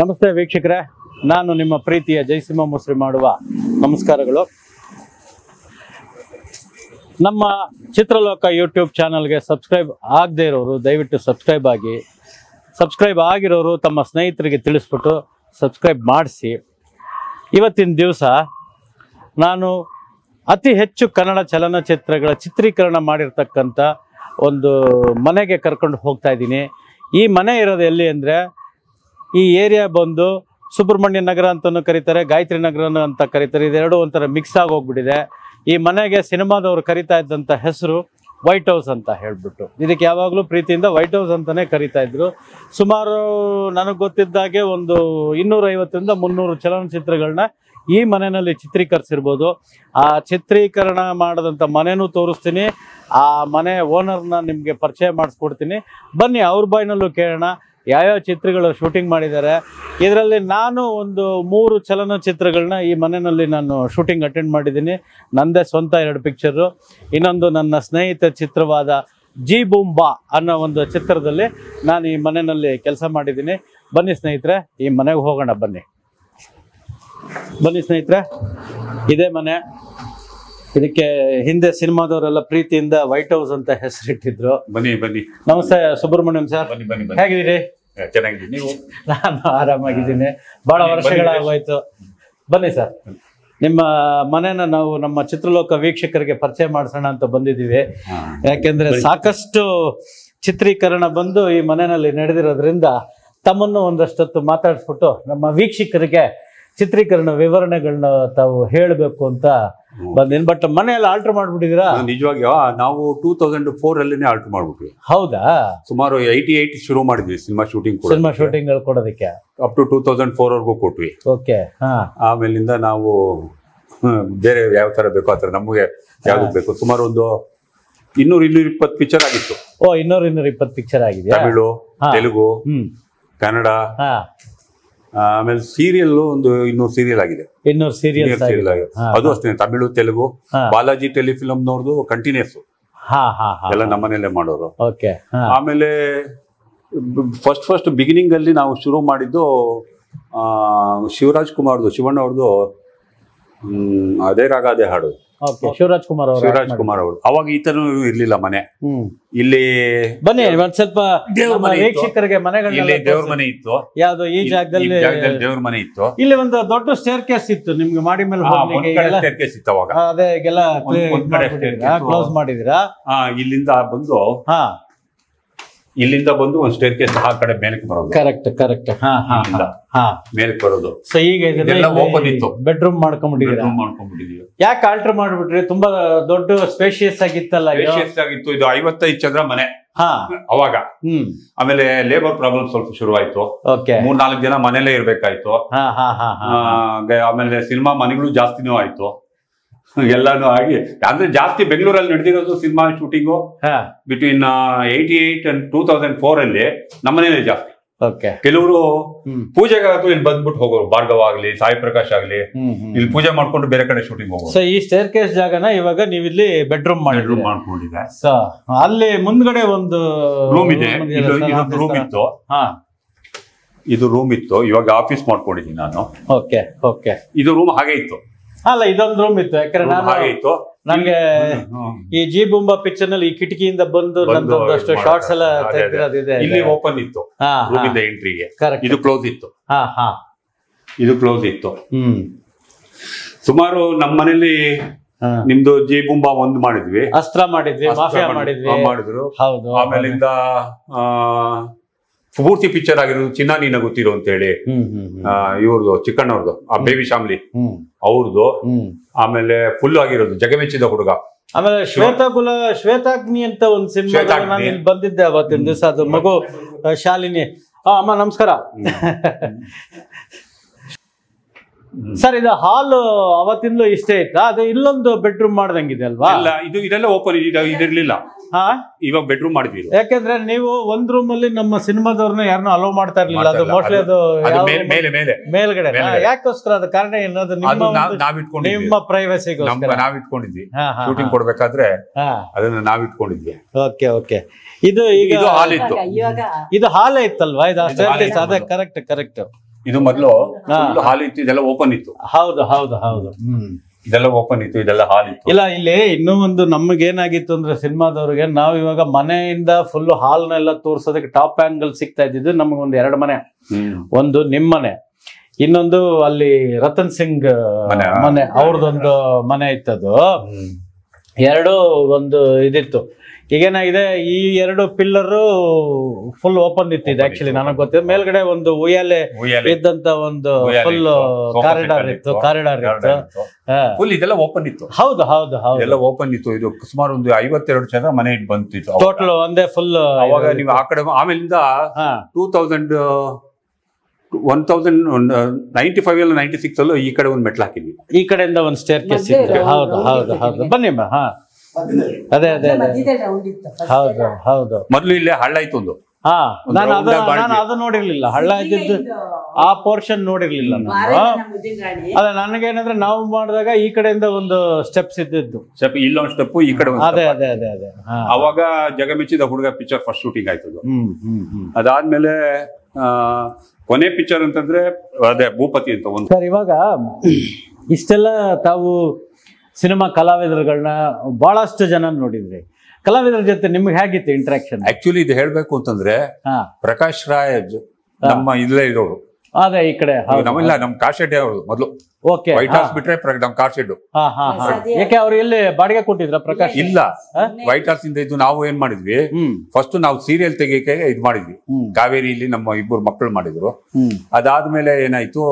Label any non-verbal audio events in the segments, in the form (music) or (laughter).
ನಮಸ್ತೆ ವೀಕ್ಷಕರೇ. ನಾನು ನಿಮ್ಮ ಪ್ರೀತಿಯ ಜಯಸಿಂಹ ಮುಸ್ರಿ ಮಾಡುವ ನಮಸ್ಕಾರಗಳು. ನಮ್ಮ ಚಿತ್ರಲೋಕ ಯೂಟ್ಯೂಬ್ ಚಾನಲ್ಗೆ ಸಬ್ಸ್ಕ್ರೈಬ್ ಆಗದೇ ಇರೋರು ದಯವಿಟ್ಟು ಸಬ್ಸ್ಕ್ರೈಬ್ ಆಗಿ. ಸಬ್ಸ್ಕ್ರೈಬ್ ಆಗಿರೋರು ತಮ್ಮ ಸ್ನೇಹಿತರಿಗೆ ತಿಳಿಸ್ಬಿಟ್ಟು ಸಬ್ಸ್ಕ್ರೈಬ್ ಮಾಡಿಸಿ. ಇವತ್ತಿನ ದಿವಸ ನಾನು ಅತಿ ಹೆಚ್ಚು ಕನ್ನಡ ಚಲನಚಿತ್ರಗಳ ಚಿತ್ರೀಕರಣ ಮಾಡಿರ್ತಕ್ಕಂಥ ಒಂದು ಮನೆಗೆ ಕರ್ಕೊಂಡು ಹೋಗ್ತಾ ಇದ್ದೀನಿ. ಈ ಮನೆ ಇರೋದು ಎಲ್ಲಿ ಅಂದರೆ ಈ ಏರಿಯಾ ಬಂದು ಸುಬ್ರಹ್ಮಣ್ಯ ನಗರ ಅಂತಲೂ ಕರೀತಾರೆ, ಗಾಯತ್ರಿ ನಗರ ಅಂತ ಕರೀತಾರೆ. ಇದೆರಡು ಒಂಥರ ಮಿಕ್ಸ್ ಆಗಿ ಹೋಗ್ಬಿಟ್ಟಿದೆ. ಈ ಮನೆಗೆ ಸಿನಿಮಾದವರು ಕರಿತಾ ಇದ್ದಂಥ ಹೆಸರು ವೈಟ್ ಹೌಸ್ ಅಂತ ಹೇಳಿಬಿಟ್ಟು. ಇದಕ್ಕೆ ಯಾವಾಗಲೂ ಪ್ರೀತಿಯಿಂದ ವೈಟ್ ಹೌಸ್ ಅಂತಲೇ ಕರಿತಾ ಇದ್ರು. ಸುಮಾರು ನನಗೆ ಗೊತ್ತಿದ್ದಾಗೆ ಒಂದು ಇನ್ನೂರೈವತ್ತರಿಂದ ಮುನ್ನೂರು ಚಲನಚಿತ್ರಗಳನ್ನ ಈ ಮನೆಯಲ್ಲಿ ಚಿತ್ರೀಕರಿಸಿರ್ಬೋದು. ಆ ಚಿತ್ರೀಕರಣ ಮಾಡಿದಂಥ ಮನೆಯೂ ತೋರಿಸ್ತೀನಿ. ಆ ಮನೆ ಓನರ್ನ ನಿಮಗೆ ಪರಿಚಯ ಮಾಡಿಸ್ಕೊಡ್ತೀನಿ. ಬನ್ನಿ, ಅವ್ರ ಬಾಯಿನಲ್ಲೂ ಕೇಳೋಣ. ಯಾವ್ಯಾವ ಚಿತ್ರಗಳು ಶೂಟಿಂಗ್ ಮಾಡಿದ್ದಾರೆ. ಇದರಲ್ಲಿ ನಾನು ಒಂದು ಮೂರು ಚಲನಚಿತ್ರಗಳನ್ನ ಈ ಮನೆಯಲ್ಲಿ ನಾನು ಶೂಟಿಂಗ್ ಅಟೆಂಡ್ ಮಾಡಿದ್ದೀನಿ. ನಂದೇ ಸ್ವಂತ ಎರಡು ಪಿಕ್ಚರು ಇನ್ನೊಂದು ನನ್ನ ಸ್ನೇಹಿತ ಚಿತ್ರವಾದ ಜಿ ಬೂಂಬಾ ಅನ್ನೋ ಒಂದು ಚಿತ್ರದಲ್ಲಿ ನಾನು ಈ ಮನೆಯಲ್ಲಿ ಕೆಲಸ ಮಾಡಿದ್ದೀನಿ. ಬನ್ನಿ ಸ್ನೇಹಿತರೆ, ಈ ಮನೆಗೆ ಹೋಗೋಣ ಬನ್ನಿ. ಬನ್ನಿ ಸ್ನೇಹಿತರೆ, ಇದೇ ಮನೆ. ಇದಕ್ಕೆ ಹಿಂದೆ ಸಿನಿಮಾದವರೆಲ್ಲ ಪ್ರೀತಿಯಿಂದ ವೈಟ್ ಹೌಸ್ ಅಂತ ಹೆಸರಿಟ್ಟಿದ್ರು. ಬನ್ನಿ ಬನ್ನಿ. ನಮಸ್ತೆ ಸುಬ್ರಹ್ಮಣ್ಯಂ ಸರ್. ಬನ್ನಿ ಬನ್ನಿ ಬನ್ನಿ. ಹೇಗಿದ್ದೀರಿ? ಚೆನ್ನಾಗಿದ್ದೀನಿ. ನೀವು? ನಾನು ಆರಾಮಾಗಿದ್ದೀನಿ. ಬಹಳ ವರ್ಷಗಳಾಗೋಯ್ತು ಬನ್ನಿ ಸರ್. ನಿಮ್ಮ ಮನೆನ ನಾವು ನಮ್ಮ ಚಿತ್ರಲೋಕ ವೀಕ್ಷಕರಿಗೆ ಪರಿಚಯ ಮಾಡಿಸೋಣ ಅಂತ ಬಂದಿದ್ದೀವಿ. ಯಾಕೆಂದ್ರೆ ಸಾಕಷ್ಟು ಚಿತ್ರೀಕರಣ ಬಂದು ಈ ಮನೆಯಲ್ಲಿ ನಡೆದಿರೋದ್ರಿಂದ ತಮ್ಮನ್ನು ಒಂದಷ್ಟೊತ್ತು ಮಾತಾಡಿಸ್ಬಿಟ್ಟು ನಮ್ಮ ವೀಕ್ಷಕರಿಗೆ ಚಿತ್ರೀಕರಣ ವಿವರಣೆಗಳನ್ನ ತಾವು ಹೇಳಬೇಕು ಅಂತ ಬಂದಿನಿ ಬಟ್ ಮನೆಯಲ್ಲಿ ಆಲ್ಟರ್ ಮಾಡ್ಬಿಟ್ಟಿದ್ದೀರಾ? ನಿಜವಾಗಿ ನಾವು ಟೂ ತೌಸಂಡ್ ಫೋರ್ ಅಲ್ಲಿನೇ ಆಲ್ಟರ್ ಮಾಡ್ಬಿಟ್ವಿ. ಹೌದಾ? ಸುಮಾರು ಏಯ್ಟಿ ಏಯ್ಟ್ ಶುರು ಮಾಡಿದ್ವಿ ಸಿನಿಮಾ ಶೂಟಿಂಗ್ ಕೂಡ ಸಿನಿಮಾ ಶೂಟಿಂಗ್ ಕೊಡೋದಕ್ಕೆ. Up to two thousand four ವರ್ಗೂ ಕೊಟ್ವಿ. ಓಕೆ ಆಮೇಲಿಂದ ನಾವು ಬೇರೆ ಯಾವ ತರ ಬೇಕೋ ಆ ಥರ ನಮಗೆ ಯಾವ್ದು ಬೇಕು? ಸುಮಾರು ಒಂದು ಇನ್ನೂರು ಇನ್ನೂರ ಇಪ್ಪತ್ತು ಪಿಕ್ಚರ್ ಆಗಿತ್ತು. ಓ ಇನ್ನೂರ ಇನ್ನೂರ ಇಪ್ಪತ್ತು ಪಿಕ್ಚರ್ ಆಗಿದೆ ತಮಿಳು ತೆಲುಗು ಕನ್ನಡ ಹಾ. ಆಮೇಲೆ ಸೀರಿಯಲ್ ಒಂದು ಇನ್ನೂರು ಸೀರಿಯಲ್ ಆಗಿದೆ. ಇನ್ನೂರು ಸೀರಿಯಲ್ ಆಗಿದೆ. ಅದು ಅಷ್ಟೇ ತಮಿಳು ತೆಲುಗು ಬಾಲಾಜಿ ಟೆಲಿಫಿಲಮ್ ನೋಡುದು ಕಂಟಿನ್ಯೂಸ್ ಎಲ್ಲ ನಮ್ಮನೇಲೆ ಮಾಡೋರು. ಆಮೇಲೆ ಫಸ್ಟ್ ಫಸ್ಟ್ ಬಿಗಿನಿಂಗ್ ಅಲ್ಲಿ ನಾವು ಶುರು ಮಾಡಿದ್ದು ಆ, ಶಿವರಾಜ್ ಕುಮಾರ್ದು ಶಿವಣ್ಣ ಅವ್ರದ್ದು ಹ್ಮ್, ಅದೇ ರಾಗ ಅದೇ ಹಾಡು. ಶಿವರಾಜ್ ಕುಮಾರ್ ಅವರು ಶಿವರಾಜ್ ಕುಮಾರ್ ಅವರು. ಅವಾಗ ಈ ತರ ಇರ್ಲಿಲ್ಲ ಮನೆ. ಇಲ್ಲಿ ಬನ್ನಿ ಒಂದ್ ಸ್ವಲ್ಪ ದೇವ್ರ ಮನೆ ಇತ್ತು. ವೀಕ್ಷಕರಿಗೆ ಮನೆಗಳಲ್ಲಿ ಇಲ್ಲಿ ದೇವ್ರ ಮನೆ ಇತ್ತು. ಯಾವ್ದು ಈ ಜಾಗದಲ್ಲಿ ದೇವ್ರ ಮನೆ ಇತ್ತು. ಇಲ್ಲಿ ಒಂದು ದೊಡ್ಡ ಸ್ಟೇರ್ ಕೇಸ್ ಇತ್ತು ನಿಮ್ಗೆ ಮಾಡಿ ಮೇಲೆ ಇತ್ತು ಅವಾಗ. ಅದೇ. ಕ್ಲೋಸ್ ಮಾಡಿದಿರಾ ಇಲ್ಲಿಂದ ಬಂದು ಹಾ. ಇಲ್ಲಿಂದ ಬಂದು ಒಂದ್ ಸ್ಟೇರ್ ಕೇಸ್ ಆ ಕಡೆ ಮೇಲಕ್ಕೆ ಬರೋದು. ಕರೆಕ್ಟ್ ಕರೆಕ್ಟ್ ಹಾ ಹಾ. ಹಾ. ಮೇಲಕ್ಕೆ ಬರೋದು. ಸೊ ಈಗ ಓಪನ್ ಇತ್ತು. ಬೆಡ್ರೂಮ್ ಮಾಡ್ಕೊಂಡ್ಬಿಟ್ಟಿದ್ದೀರಾ? ಮಾಡ್ಕೊಂಡ್ಬಿಟ್ಟಿದೀವಿ ಯಾಕೆ ಆಲ್ಟರ್ ಮಾಡ್ಬಿಟ್ರಿ? ತುಂಬಾ ದೊಡ್ಡ ಸ್ಪೇಷಿಯಸ್ ಆಗಿತ್ತಲ್ಲ ಆಗಿತ್ತು. ಇದು ಐವತ್ತೈದು ಚಂದ್ರ ಮನೆ. ಹಾ. ಅವಾಗ. ಹ್ಮ್. ಆಮೇಲೆ ಲೇಬರ್ ಪ್ರಾಬ್ಲಮ್ ಸ್ವಲ್ಪ ಶುರುವಾಯ್ತು. ಓಕೆ ಮೂರ್ ನಾಲ್ಕು ಜನ ಮನೇಲೆ ಇರ್ಬೇಕಾಯ್ತು. ಹಾ ಹಾ ಹಾ ಹಾ ಆ, ಆಮೇಲೆ ಸಿನಿಮಾ ಮನೆಗಳು ಜಾಸ್ತಿನೂ ಆಯ್ತು. ಎಲ್ಲಾನು ಆಗಿ ಅಂದ್ರೆ ಜಾಸ್ತಿ ಬೆಂಗಳೂರಲ್ಲಿ ನಡೆದಿರೋದು ಸಿನಿಮಾ ಶೂಟಿಂಗು ಹಾ. Between eighty eight and two thousand four ಅಲ್ಲಿ ನಮ್ಮನೇಲೆ ಜಾಸ್ತಿ. ಕೆಲವರು ಪೂಜೆಗಾದ್ರು ಇಲ್ಲಿ ಬಂದ್ಬಿಟ್ಟು ಹೋಗೋರು ಭಾರ್ಗವ ಆಗ್ಲಿ ಸಾಯಿ ಪ್ರಕಾಶ್ ಆಗ್ಲಿ ಇಲ್ಲಿ ಪೂಜೆ ಮಾಡ್ಕೊಂಡು ಬೇರೆ ಕಡೆ ಶೂಟಿಂಗ್ ಹೋಗೋದು ಈ ಸ್ಟೇರ್ ಕೇಸ್ ಜಾಗನ ಇವಾಗ ನೀವು ಇಲ್ಲಿ ಬೆಡ್ರೂಮ್ ಬೆಡ್ರೂಮ್ ರೂಮ್ ಮಾಡ್ಕೊಂಡಿದೆ ಅಲ್ಲಿ ಮುಂದ್ಗಡೆ ಒಂದು ರೂಮ್ ಇದೆ. ರೂಮ್ ಇತ್ತು. ಹಾ. ಇದು ರೂಮ್ ಇತ್ತು. ಇವಾಗ ಆಫೀಸ್ ಮಾಡ್ಕೊಂಡಿದ್ದೀನಿ ನಾನು. ಓಕೆ ಓಕೆ ಇದು ರೂಮ್ ಹಾಗೆ ಇತ್ತು. ಅಲ್ಲ ಇದೊಂದು ರೂಮ್ ಇತ್ತು. ಯಾಕಂದ್ರೆ ನಾನು ನಂಗೆ ಈ ಜಿ ಬುಂಬಾ ಪಿಕ್ಚರ್ನಲ್ಲಿ ಈ ಕಿಟಕಿಯಿಂದ ಬಂದು ನಂದೊಂದಷ್ಟು ಶಾರ್ಟ್ಸ್ ಎಲ್ಲ. ತೆಗ್ದಿರೋದಿದೆ ಇಲ್ಲಿ ಓಪನ್ ಇತ್ತು. ಇಂದ ಎಂಟ್ರಿಗೆ ಇದು ಕ್ಲೋಸ್ ಇತ್ತು. ಹಾ ಹಾ. ಇದು ಕ್ಲೋಸ್ ಇತ್ತು. ಹ್ಮ್. ಸುಮಾರು ನಮ್ಮ ಮನೇಲಿ. ನಿಮ್ದು ಜಿ ಬುಂಬಾ ಒಂದ್ ಮಾಡಿದ್ವಿ. ಅಸ್ತ್ರ ಮಾಡಿದ್ವಿ ಮಾಫಿಯಾ ಮಾಡಿದ್ವಿ. ಮಾಡಿದ್ರು. ಹೌದು. ಆಮೇಲಿಂದ ಪೂರ್ತಿ ಪಿಕ್ಚರ್ ಆಗಿರೋದು ಚಿನ್ನ ನೀನ ಗೊತ್ತಿರೋ ಅಂತ ಹೇಳಿ. ಇವ್ರದ್ದು ಚಿಕ್ಕಣ್ಣವ್ರದ್ದು ಆ ಬೇಬಿ ಶಾಮ್ಲಿ ಹ್ಮ್. ಅವ್ರದ್ದು ಆಮೇಲೆ ಫುಲ್ ಆಗಿರೋದು ಜಗಮೆಚ್ಚಿದ ಹುಡುಗ. ಆಮೇಲೆ ಶ್ವೇತಾಕುಲ ಶ್ವೇತಾಗ್ನಿ ಅಂತ ಒಂದು ಸಿನಿಮಾ. ನಾನು ಇಲ್ಲಿ ಬಂದಿದ್ದೆ ಅವತ್ತಿನ ದಿವಸ ಅದು ಮಗು ಶಾಲಿನಿ. ಹಾ ಅಮ್ಮ ನಮಸ್ಕಾರ. ಸರ್ ಇದು ಹಾಲ್ ಅವತ್ತಿಂದ ಇಷ್ಟೇ ಇತ್ತಾ? ಅದು ಇಲ್ಲೊಂದು ಬೆಡ್ರೂಮ್ ಮಾಡ್ದಂಗಿದೆ ಅಲ್ವಾ? ಇಲ್ಲ ಇದು ಇದೆಲ್ಲ ಓಪನ್ ಇದಿರ್ಲಿಲ್ಲ. ಹಾ? ಇವಾಗ ಬೆಡ್ರೂಮ್ ಮಾಡಿದ್ವಿ ಯಾಕಂದ್ರೆ ನೀವು ಒಂದ್ ರೂಮ್ ಅಲ್ಲಿ ನಮ್ಮ ಸಿನಿಮಾದವ್ರನ್ನ ಯಾರನ್ನೂ ಅಲೋ ಮಾಡ್ತಾ ಇರ್ಲಿಲ್ಲ. ಅದು ಮೋಸ್ಟ್ಲಿ ಅದು ಅದು ಮೇಲೆ ಮೇಲೆ ಮೇಲೆ. ಮೇಲ್ಗಡೆ. ಯಾಕೋಸ್ಕರ ಅದು ಕಾರಣ ಏನದು ಅದು ನಿಮ್ಮ ನಾವ್ ಒಂದು- ನಾವ್ ಇಟ್ಕೊಂಡಿದ್ವಿ. ನಿಮ್ಮ ಪ್ರೈವಸಿಗೋಸ್ಕರ ನಮ್ ನಾವ್ ಇಟ್ಕೊಂಡಿದ್ವಿ. ಹಾ ಹಾ ಶೂಟಿಂಗ್ ಕೊಡ್ಬೇಕಾದ್ರೆ ಹಾ. ಅದನ್ನ ನಾವ್ ಇಟ್ಕೊಂಡಿದ್ವಿ. Okay okay. ಇದು ಈಗ ಇದು ಹಾಲ್ ಇತ್ತು. ಇವಾಗ ಇದು ಹಾಲೇ ಇತ್ತಲ್ವಾ? ಇದು ಅದೇ. ಕರೆಕ್ಟ್ ಕರೆಕ್ಟ್ ಇದು ಮೊದಲು ಹಾ. ಹಾಲ್ ಇತ್ತು. ಇದೆಲ್ಲ ಓಪನ್ ಇತ್ತು. ಹೌದು ಹೌದು ಹೌದು. ಹ್ಮ್. ಇದೆಲ್ಲ ಓಪನ್ ಇತ್ತು ಇದೆಲ್ಲ ಹಾಲ್ ಇತ್ತು. ಇಲ್ಲ ಇಲ್ಲಿ ಇನ್ನೂ ಒಂದು ನಮ್ಗೆ ಏನಾಗಿತ್ತು ಅಂದ್ರೆ ಸಿನಿಮಾದವ್ರಿಗೆ ನಾವು ಇವಾಗ ಮನೆಯಿಂದ ಫುಲ್ ಹಾಲ್ ನೆಲ್ಲ ತೋರ್ಸೋದಕ್ಕೆ ಟಾಪ್ ಆಂಗಲ್ ಸಿಗ್ತಾ ಇದ್ದಿದ್ದು ನಮಗೊಂದು ಎರಡು ಮನೆ. ಒಂದು ನಿಮ್ ಮನೆ. ಇನ್ನೊಂದು ಅಲ್ಲಿ ರತನ್ ಸಿಂಗ್ ಮನೆ, ಅವ್ರದೊಂದು ಮನೆ. ಅವ್ರದ್ದೊಂದು ಮನೆ ಇತ್ತದು. ಎರಡು ಒಂದು ಇದಿತ್ತು. ಈಗೇನಾಗಿದೆ ಈ ಎರಡು ಪಿಲ್ಲರ್ ಫುಲ್ ಓಪನ್ ಇತ್ತಿದೆ Open ಆಕ್ಚುಲಿ ನನಗೆ ಗೊತ್ತಿದೆ. ಮೇಲ್ಗಡೆ ಒಂದು ಉಯ್ಯಾಲೆ ಇದ್ದಂತ ಒಂದು ಫುಲ್ ಇತ್ತು, ಕಾರಿಡಾರ್ ಇತ್ತು ಇತ್ತು, ಕಾರಿಡಾರ್ ಇತ್ತು. ಹಾ. ಫುಲ್ ಇದೆಲ್ಲ ಓಪನ್ ಇತ್ತು. ಹೌದು ಹೌದು ಹೌದು. ಎಲ್ಲ ಓಪನ್ ಇತ್ತು. ಇದು ಸುಮಾರು ಒಂದು ಐವತ್ತೆರಡು ಚಂದ್ರ ಮನೆ ಇಟ್ಟು ಬಂತಿತ್ತು ಟೋಟಲ್ ಒಂದೇ ಫುಲ್ ಅವಾಗ ನೀವು ಆ ಕಡೆ ಆಮೇಲಿಂದ ಹಾ. Two thousand one thousand ninety five ಎಲ್ಲ ನೈಂಟಿ ಸಿಕ್ಸ್ ಅಲ್ಲೂ ಈ ಕಡೆ ಒಂದು ಮೆಟ್ಲು ಹಾಕಿದ್ವಿ. ಈ ಕಡೆಯಿಂದ ಒಂದು ಸ್ಟೇರ್ ಕೇಸ್ ಹೌದು ಹೌದು ಹೌದು. ಬನ್ನಿ ಅಮ್ಮ ಹಾ. ಅದೇ ಅದೇ ಅದೇ. ಮಧ್ಯದಲ್ಲಿ ರೌಂಡ್ ಹೌದು ಹೌದು. ಮೊದಲು ಇಲ್ಲೇ ಹಳ್ಳ ಇತ್ತು ಒಂದು. ಹಾ ನಾನು ಅದು ನಾನು ಅದು ನೋಡಿರ್ಲಿಲ್ಲ. ಹಳ್ಳ ಇದ್ದಿದ್ದು ಆ ಪೋರ್ಷನ್ ನೋಡಿರ್ಲಿಲ್ಲ ನಾನು. ಅದ ನನಗೇನಂದ್ರೆ ನಾವು ಮಾಡಿದಾಗ ಈ ಕಡೆಯಿಂದ ಒಂದು ಸ್ಟೆಪ್ಸ್ ಇದ್ದಿದ್ದು. ಸ್ವಲ್ಪ ಇಲ್ಲೊಂದು ಸ್ಟೆಪ್ ಈ ಕಡೆ ಒಂದು ಅದೇ step. ಅದೇ ಅದೇ. ಅದೇ ಅವಾಗ ಜಗ ಜಗಮೆಚ್ಚಿದ ಹುಡುಗ ಪಿಕ್ಚರ್ ಫಸ್ಟ್ ಶೂಟಿಂಗ್ ಆಯ್ತು ಹ್ಮ್ ಹ್ಮ್ ಹ್ಮ್. ಅದಾದ್ಮೇಲೆ ಆ, ಕೊನೆ ಪಿಕ್ಚರ್ ಅಂತಂದ್ರೆ ಅದೇ ಭೂಪತಿ ಅಂತ ಒಂದು. ಸರ್ ಇವಾಗ ಇಷ್ಟೆಲ್ಲ ತಾವು ಸಿನಿಮಾ ಕಲಾವಿದರುಗಳನ್ನ ಬಹಳಷ್ಟು ಜನ ನೋಡಿದ್ರಿ. ಕಲಾವಿದರ ಜೊತೆ ನಿಮ್ಗೆ ಹೇಗಿತ್ತು ಇಂಟ್ರಾಕ್ಷನ್ ಆಕ್ಚುಲಿ ಇದು ಹೇಳ್ಬೇಕು ಅಂತಂದ್ರೆ ಹಾ. ಪ್ರಕಾಶ್ ರಾಯ್ ನಮ್ಮ ಇಲ್ಲೇ ಇರೋರು. ಅದೇ ಈ ಕಡೆ ನಮ್ಮಿಲ್ಲ ನಮ್ ಕಾರ್ ಶೆಡ್ ಅವರು ಮೊದಲು. ಓಕೆ. ವೈಟ್ ಹೌಸ್ ಬಿಟ್ರೆ ಪ್ರ- ನಮ್ ಕಾರ್ ಶೆಡ್ ಹಾ ಹಾ. ಹಾ ಯಾಕೆ ಅವ್ರು ಇಲ್ಲಿ ಬಾಡಿಗೆ ಕೊಟ್ಟಿದ್ರ ಪ್ರಕಾಶ್? ಇಲ್ಲ. ಹಾ? ವೈಟ್ ಹೌಸ್ ಇಂದ ಇದು ನಾವು ಏನ್ ಮಾಡಿದ್ವಿ? ಹ್ಮ್. ಫಸ್ಟ್ ನಾವು ಸೀರಿಯಲ್ ತೆಗಿಯಕ್ಕೆ ಇದ್ ಮಾಡಿದ್ವಿ. ಹ್ಮ್. ಕಾವೇರಿಯಲ್ಲಿ ನಮ್ಮ ಇಬ್ಬರು ಮಕ್ಕಳು ಮಾಡಿದ್ರು. ಹ್ಮ್. ಅದಾದ್ಮೇಲೆ ಏನಾಯ್ತು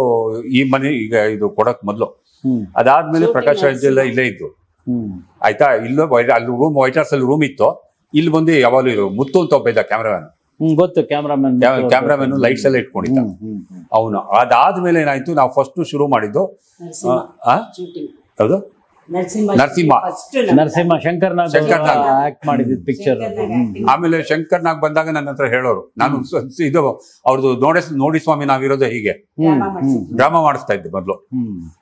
ಈ ಮನೆ ಈಗ ಇದು ಕೊಡಕ್ ಮೊದ್ಲು. ಅದಾದ್ಮೇಲೆ ಪ್ರಕಾಶ್ ರಾಜ್ ಎಲ್ಲ ಇಲ್ಲೇ ಇತ್ತು ಹ್ಮ್. ಆಯ್ತಾ? ಇಲ್ಲ ಅಲ್ಲಿ ರೂಮ್ ವೈಟ್ ಹೌಸ್ ಅಲ್ಲಿ ರೂಮ್ ಇತ್ತು. ಇಲ್ಲಿ ಬಂದು ಯಾವಾಗಲೂ ಇರೋ ಮುತ್ತು ಅಂತ ಒಬ್ಬ ಇದ್ದ ಕ್ಯಾಮ್ರಾಮನ್ ಗೊತ್ತು ಕ್ಯಾಮ್ರಾಮನ್ ಕ್ಯಾಮ್ರಾಮನ್ ಲೈಟ್ಸ್ ಎಲ್ಲ ಇಟ್ಕೊಂಡಿದ್ದ. ಅವನು. ಅದಾದ್ಮೇಲೆ ಏನಾಯ್ತು? ನಾವು ಫಸ್ಟ್ ಶುರು ಮಾಡಿದ್ದು ಹೌದು? ನರಸಿಂಹ ನರಸಿಂಹ. ಶಂಕರ್ ನಾಗ್ ಶಂಕರ್ ನಾಗ್. ಆಕ್ಟ್ ಮಾಡಿದ್ ಪಿಕ್ಚರ್ ಆಮೇಲೆ ಶಂಕರ್ ನಾಗ್ ಬಂದಾಗ ನನ್ನ ಹತ್ರ ಹೇಳೋರು. ನಾನು ಸ- ಸ- ಇದು ಅವ್ರದ್ದು ನೋಡಿ ನೋಡಿ ಸ್ವಾಮಿ ನಾವಿರೋದೇ ಹೀಗೆ. ಡ್ರಾಮಾ ಮಾಡಿಸ್ತಾ ಇದ್ದೆ ಮೊದಲು.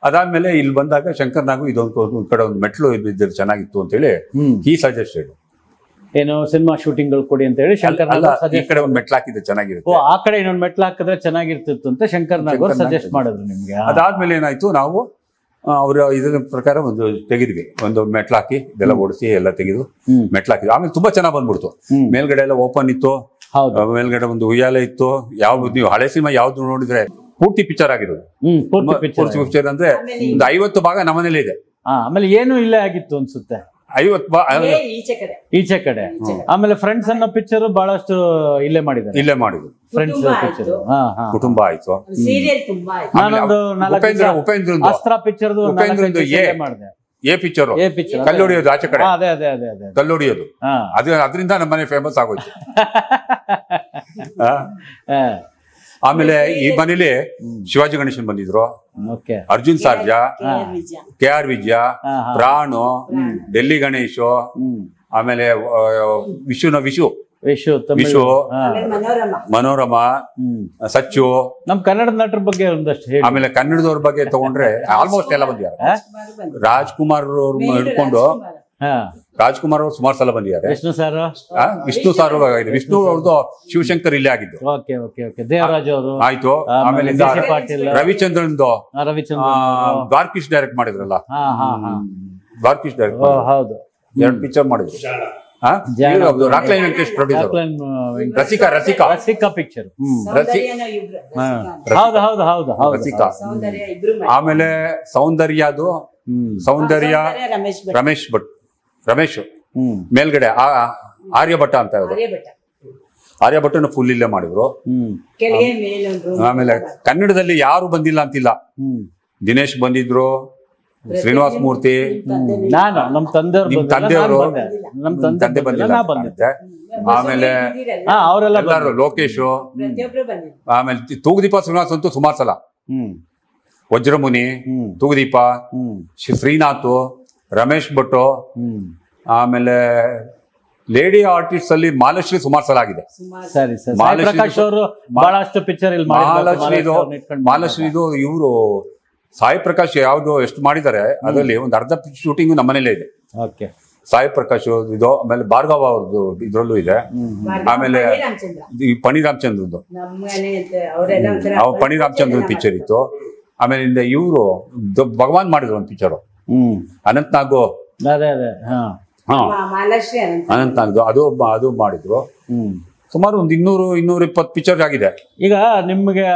ಅದಾದ್ಮೇಲೆ ಇಲ್ಲಿ ಬಂದಾಗ ಶಂಕರ್ ನಾಗು ಇದೊಂದು ಒಂದು ಕಡೆ ಒಂದು ಮೆಟ್ಲು ಇದ್ದಿದ್ದು ಚೆನ್ನಾಗಿತ್ತು ಅಂತ ಹೇಳಿ ಹ್ಮ್. ಈ ಸಜೆಸ್ಟೆಡ್ ಏನು ಸಿನಿಮಾ ಶೂಟಿಂಗ್ಗಳು ಕೊಡಿ ಅಂತ ಹೇಳಿ ಶಂಕರ್ ಅಲ್ಲ ನಾಗ್ ಈ ಸಜೆಸ್ಟ್ ಕಡೆ ಒಂದು ಮೆಟ್ಲು ಹಾಕಿದ್ರೆ ಓ ಚೆನ್ನಾಗಿರುತ್ತೆ ಆ ಕಡೆ ಇನ್ನೊಂದು ಮೆಟ್ಲು ಹಾಕಿದ್ರೆ ಚೆನ್ನಾಗಿರ್ತಿತ್ತು ಅಂತ ಶಂಕರ್ ನಾಗ್ ಶಂಕರ್ ನಾಗ್ ಸಜೆಸ್ಟ್ ಮಾಡಿದ್ರು ನಿಮ್ಗೆ. ಆ. ಅದಾದ್ಮೇಲೆ ಏನಾಯ್ತು ನಾವು ಅವರ ಇದರ ಪ್ರಕಾರ ಒಂದು ತೆಗಿದ್ವಿ. ಒಂದು ಮೆಟ್ಲು ಹಾಕಿ ಇದೆಲ್ಲ ಓಡಿಸಿ ಎಲ್ಲ ತೆಗೆದು ಹ್ಮ್. ಮೆಟ್ಲು ಹಾಕಿದ್ವಿ. ಆಮೇಲೆ ತುಂಬಾ ಚೆನ್ನಾಗಿ ಬಂದ್ಬಿಡ್ತು. ಮೇಲ್ಗಡೆ ಎಲ್ಲ ಓಪನ್ ಇತ್ತು. ಹೌದು. ಮೇಲ್ಗಡೆ ಒಂದು ಉಯ್ಯಾಲೆ ಇತ್ತು. ಯಾವ ನೀವು ಹಳೆ ಸಿನಿಮಾ ಯಾವ್ದು ನೋಡಿದ್ರೆ ಪೂರ್ತಿ ಪಿಕ್ಚರ್ ಆಗಿರೋದು. ಪೂರ್ತಿ ಪಿಕ್ಚರ್ ಅಂದ್ರೆ ಒಂದು ಐವತ್ತು ಭಾಗ ನಮ್ಮನೇಲಿ ಇದೆ. ಆಮೇಲೆ ಏನು ಇಲ್ಲೇ ಆಗಿತ್ತು ಅನ್ಸುತ್ತೆ. ಏ, ಈಚೆ ಕಡೆ. ಆಮೇಲೆ ಫ್ರೆಂಡ್ಸ್ ಅನ್ನೋ ಪಿಕ್ಚರ್ ಬಹಳಷ್ಟು ಇಲ್ಲೇ ಮಾಡಿದ್ದಾರೆ. ಇಲ್ಲೇ ಮಾಡಿದ್ರು. ಫ್ರೆಂಡ್ಸ್ ಪಿಕ್ಚರ್ ಕುಟುಂಬ ಆಯ್ತು. ಸೀರಿಯಲ್ ತುಂಬಾ ನಾನೊಂದು ಉಪೇಂದ್ರ ಉಪೇಂದ್ರ ಅಸ್ತ್ರ ಪಿಕ್ಚರ್ ಉಪೇಂದ್ರಂದು ಏ. ಮಾಡಿದೆ. ಎ ಪಿಕ್ಚರ್ ಏ ಪಿಕ್ಚರ್ ಕಲ್ಲೊಡಿಯೋದು ಆಚೆ ಕಡೆ. ಅದೇ ಅದೇ ಅದೇ ಅದೇ ಕಲ್ಲೊಡಿಯೋದು. ಹಾ. ಅದು ಅದರಿಂದ ನಮ್ಮ ಮನೆ ಫೇಮಸ್ ಆಗೋಯ್ತು (laughs) ಆಮೇಲೆ ಈ ಮನೇಲಿ ಶಿವಾಜಿ ಗಣೇಶನ್ ಬಂದಿದ್ರು. Arjun Sarja K R Vijaya. ಪ್ರಾಣು Delhi Ganesh ಆಮೇಲೆ ವಿಶುನ ವಿಶು ವಿಶು. ವಿಶು. ಮನೋರಮ. ಮನೋರಮ ಸಚ್ಚು. ನಮ್ ಕನ್ನಡ ನಟರ ಬಗ್ಗೆ ಒಂದಷ್ಟು ಹೇಳಿ. ಆಮೇಲೆ ಕನ್ನಡದವ್ರ ಬಗ್ಗೆ ತಗೊಂಡ್ರೆ (laughs) ಆಲ್ಮೋಸ್ಟ್ ಎಲ್ಲ ಬಂದಿದ್ದಾರೆ. ರಾಜ್ಕುಮಾರ್ ಹಿಡ್ಕೊಂಡು ರಾಜ್ಕುಮಾರ್. ಅವರು ರಾಜ್ಕುಮಾರ್ ಅವ್ರು ಸುಮಾರು ಸಲ ಬಂದಿದ್ದಾರೆ. ವಿಷ್ಣು ಸರ್ ವಿಷ್ಣು ಸಾರು ವಿಷ್ಣು ಅವ್ರದ್ದು ಶಿವಶಂಕರ್ ಇಲ್ಲೇ ಆಗಿದ್ದು. Okay okay okay. ದೇವರಾಜ್ ಅವರು. ಆಯ್ತು. ಆಮೇಲೆ ರವಿಚಂದ್ರನ್ ರವಿಚಂದ್ರ ದ್ವಾರ್ಕಿಶ್ ಡೈರೆಕ್ಟ್ ಮಾಡಿದ್ರಲ್ಲ? ಹಾ ಹಾ ಹಾ. ದ್ವಾರ್ಕಿಶ್ ಡೈರೆಕ್ಟ್ ಹೌದು. ಎರಡು ಪಿಕ್ಚರ್ ಮಾಡಿದ್ರು. ರಾಕ್ಲೈನ್ ವೆಂಕಟೇಶ್ ಪ್ರೊಡ್ಯೂಸರ್. ರಸಿಕಾ ರಸಿಕಾ. ರಸಿಕಾ ಪಿಕ್ಚರ್. ಹೌದು ಹೌದು ಹೌದು ಹೌದು. ರಸಿಕಾ. ಸೌಂದರ್ಯ ಅದು ಆಮೇಲೆ ಸೌಂದರ್ಯದು ಹ್ಮ್. ಸೌಂದರ್ಯ ಸೌಂದರ್ಯ ರಮೇಶ್ ಭಟ್. ರಮೇಶ್. ಮೇಲ್ಗಡೆ ಆ- ಆರ್ಯಭಟ್ಟ ಅಂತ ಇರೋದು. ಆರ್ಯಭಟ ಆರ್ಯಭಟ್ಟನ ಫುಲ್ ಇಲ್ಲೇ ಮಾಡಿದ್ರು. ಆಮೇಲೆ ಕನ್ನಡದಲ್ಲಿ ಯಾರು ಬಂದಿಲ್ಲ ಅಂತಿಲ್ಲ. ಹ್ಮ್. ದಿನೇಶ್ ಬಂದಿದ್ರು ಶ್ರೀನಿವಾಸ್ ಮೂರ್ತಿ. ನಾನು ನಮ್ ತಂದೆ ನಿಮ್ ತಂದೆಯವರು ನಮ್ ತಂದೆ ತಂದೆ ಬಂದಿಲ್ಲ ಆಮೇಲೆ ಹಾ ಅವರೆಲ್ಲ ಎಲ್ಲಾರು ಲೋಕೇಶ್. ಆಮೇಲೆ ತೂಗುದೀಪ ಶ್ರೀನಿವಾಸ್ ಅಂತೂ ಸುಮಾರು ಸಲ. ವಜ್ರಮುನಿ ಹ್ಮ್. ತೂಗುದೀಪ ಶ್ರೀನಾಥ್. ರಮೇಶ್ ಭಟ್ಟು ಹ್ಮ್. ಆಮೇಲೆ ಲೇಡಿ ಆರ್ಟಿಸ್ಟ್ ಅಲ್ಲಿ ಮಾಲಶ್ರೀ ಸುಮಾರು. ಸಲ ಆಗಿದೆ ಸರಿ ಸರಿ. ಸಾಯಿ ಮಹಾಲಕ್ಷ್ಮಿ ಪ್ರಕಾಶ್ ಅವರು ಬಹಳಷ್ಟು ಪಿಕ್ಚರ್ ಇಲ್ಲಿ. ಮಹಾಲಕ್ಷ್ಮಿದು ಮಹಾಲಕ್ಷ್ಮಿ ಮಹಾಲಕ್ಷ್ಮಿದು ಇವರು ಸಾಯಿ ಪ್ರಕಾಶ್ ಯಾವ್ದು ಎಷ್ಟು ಮಾಡಿದ್ದಾರೆ ಅದರಲ್ಲಿ ಒಂದು ಅರ್ಧ ಶೂಟಿಂಗ್ ನಮ್ಮನೇಲೇ ಇದೆ. ಓಕೆ. ಸಾಯಿ ಪ್ರಕಾಶ್ ಇದು ಆಮೇಲೆ ಭಾರ್ಗವ ಅವ್ರದ್ದು ಇದ್ರಲ್ಲೂ ಇದೆ. ಆಮೇಲೆ ಈ ಪಣಿ ರಾಮಚಂದ್ರದ್ದು. ಪಣಿ ರಾಮಚಂದ್ರ ಪಿಕ್ಚರ್ ಇತ್ತು. ಆಮೇಲೆ ಇಂದ ಇವರು ಭಗವಾನ್ ಮಾಡಿದ್ರು ಒಂದು ಪಿಕ್ಚರ್ ಹ್ಮ್ ಅನಂತ್ ನಾಗು ಅದೇ ಅದೇ ಹಾ. ಹಾ. ಅನಂತ ಅನಂತ್. ನಾಗ್ದು ಅದು ಅದು ಮಾಡಿದ್ರು. ಹ್ಮ್. ಸುಮಾರು ಒಂದು ಇನ್ನೂರು ಇನ್ನೂರ ಇಪ್ಪತ್ತು ಪಿಕ್ಚರ್ ಆಗಿದೆ. ಈಗ ನಿಮಗೆ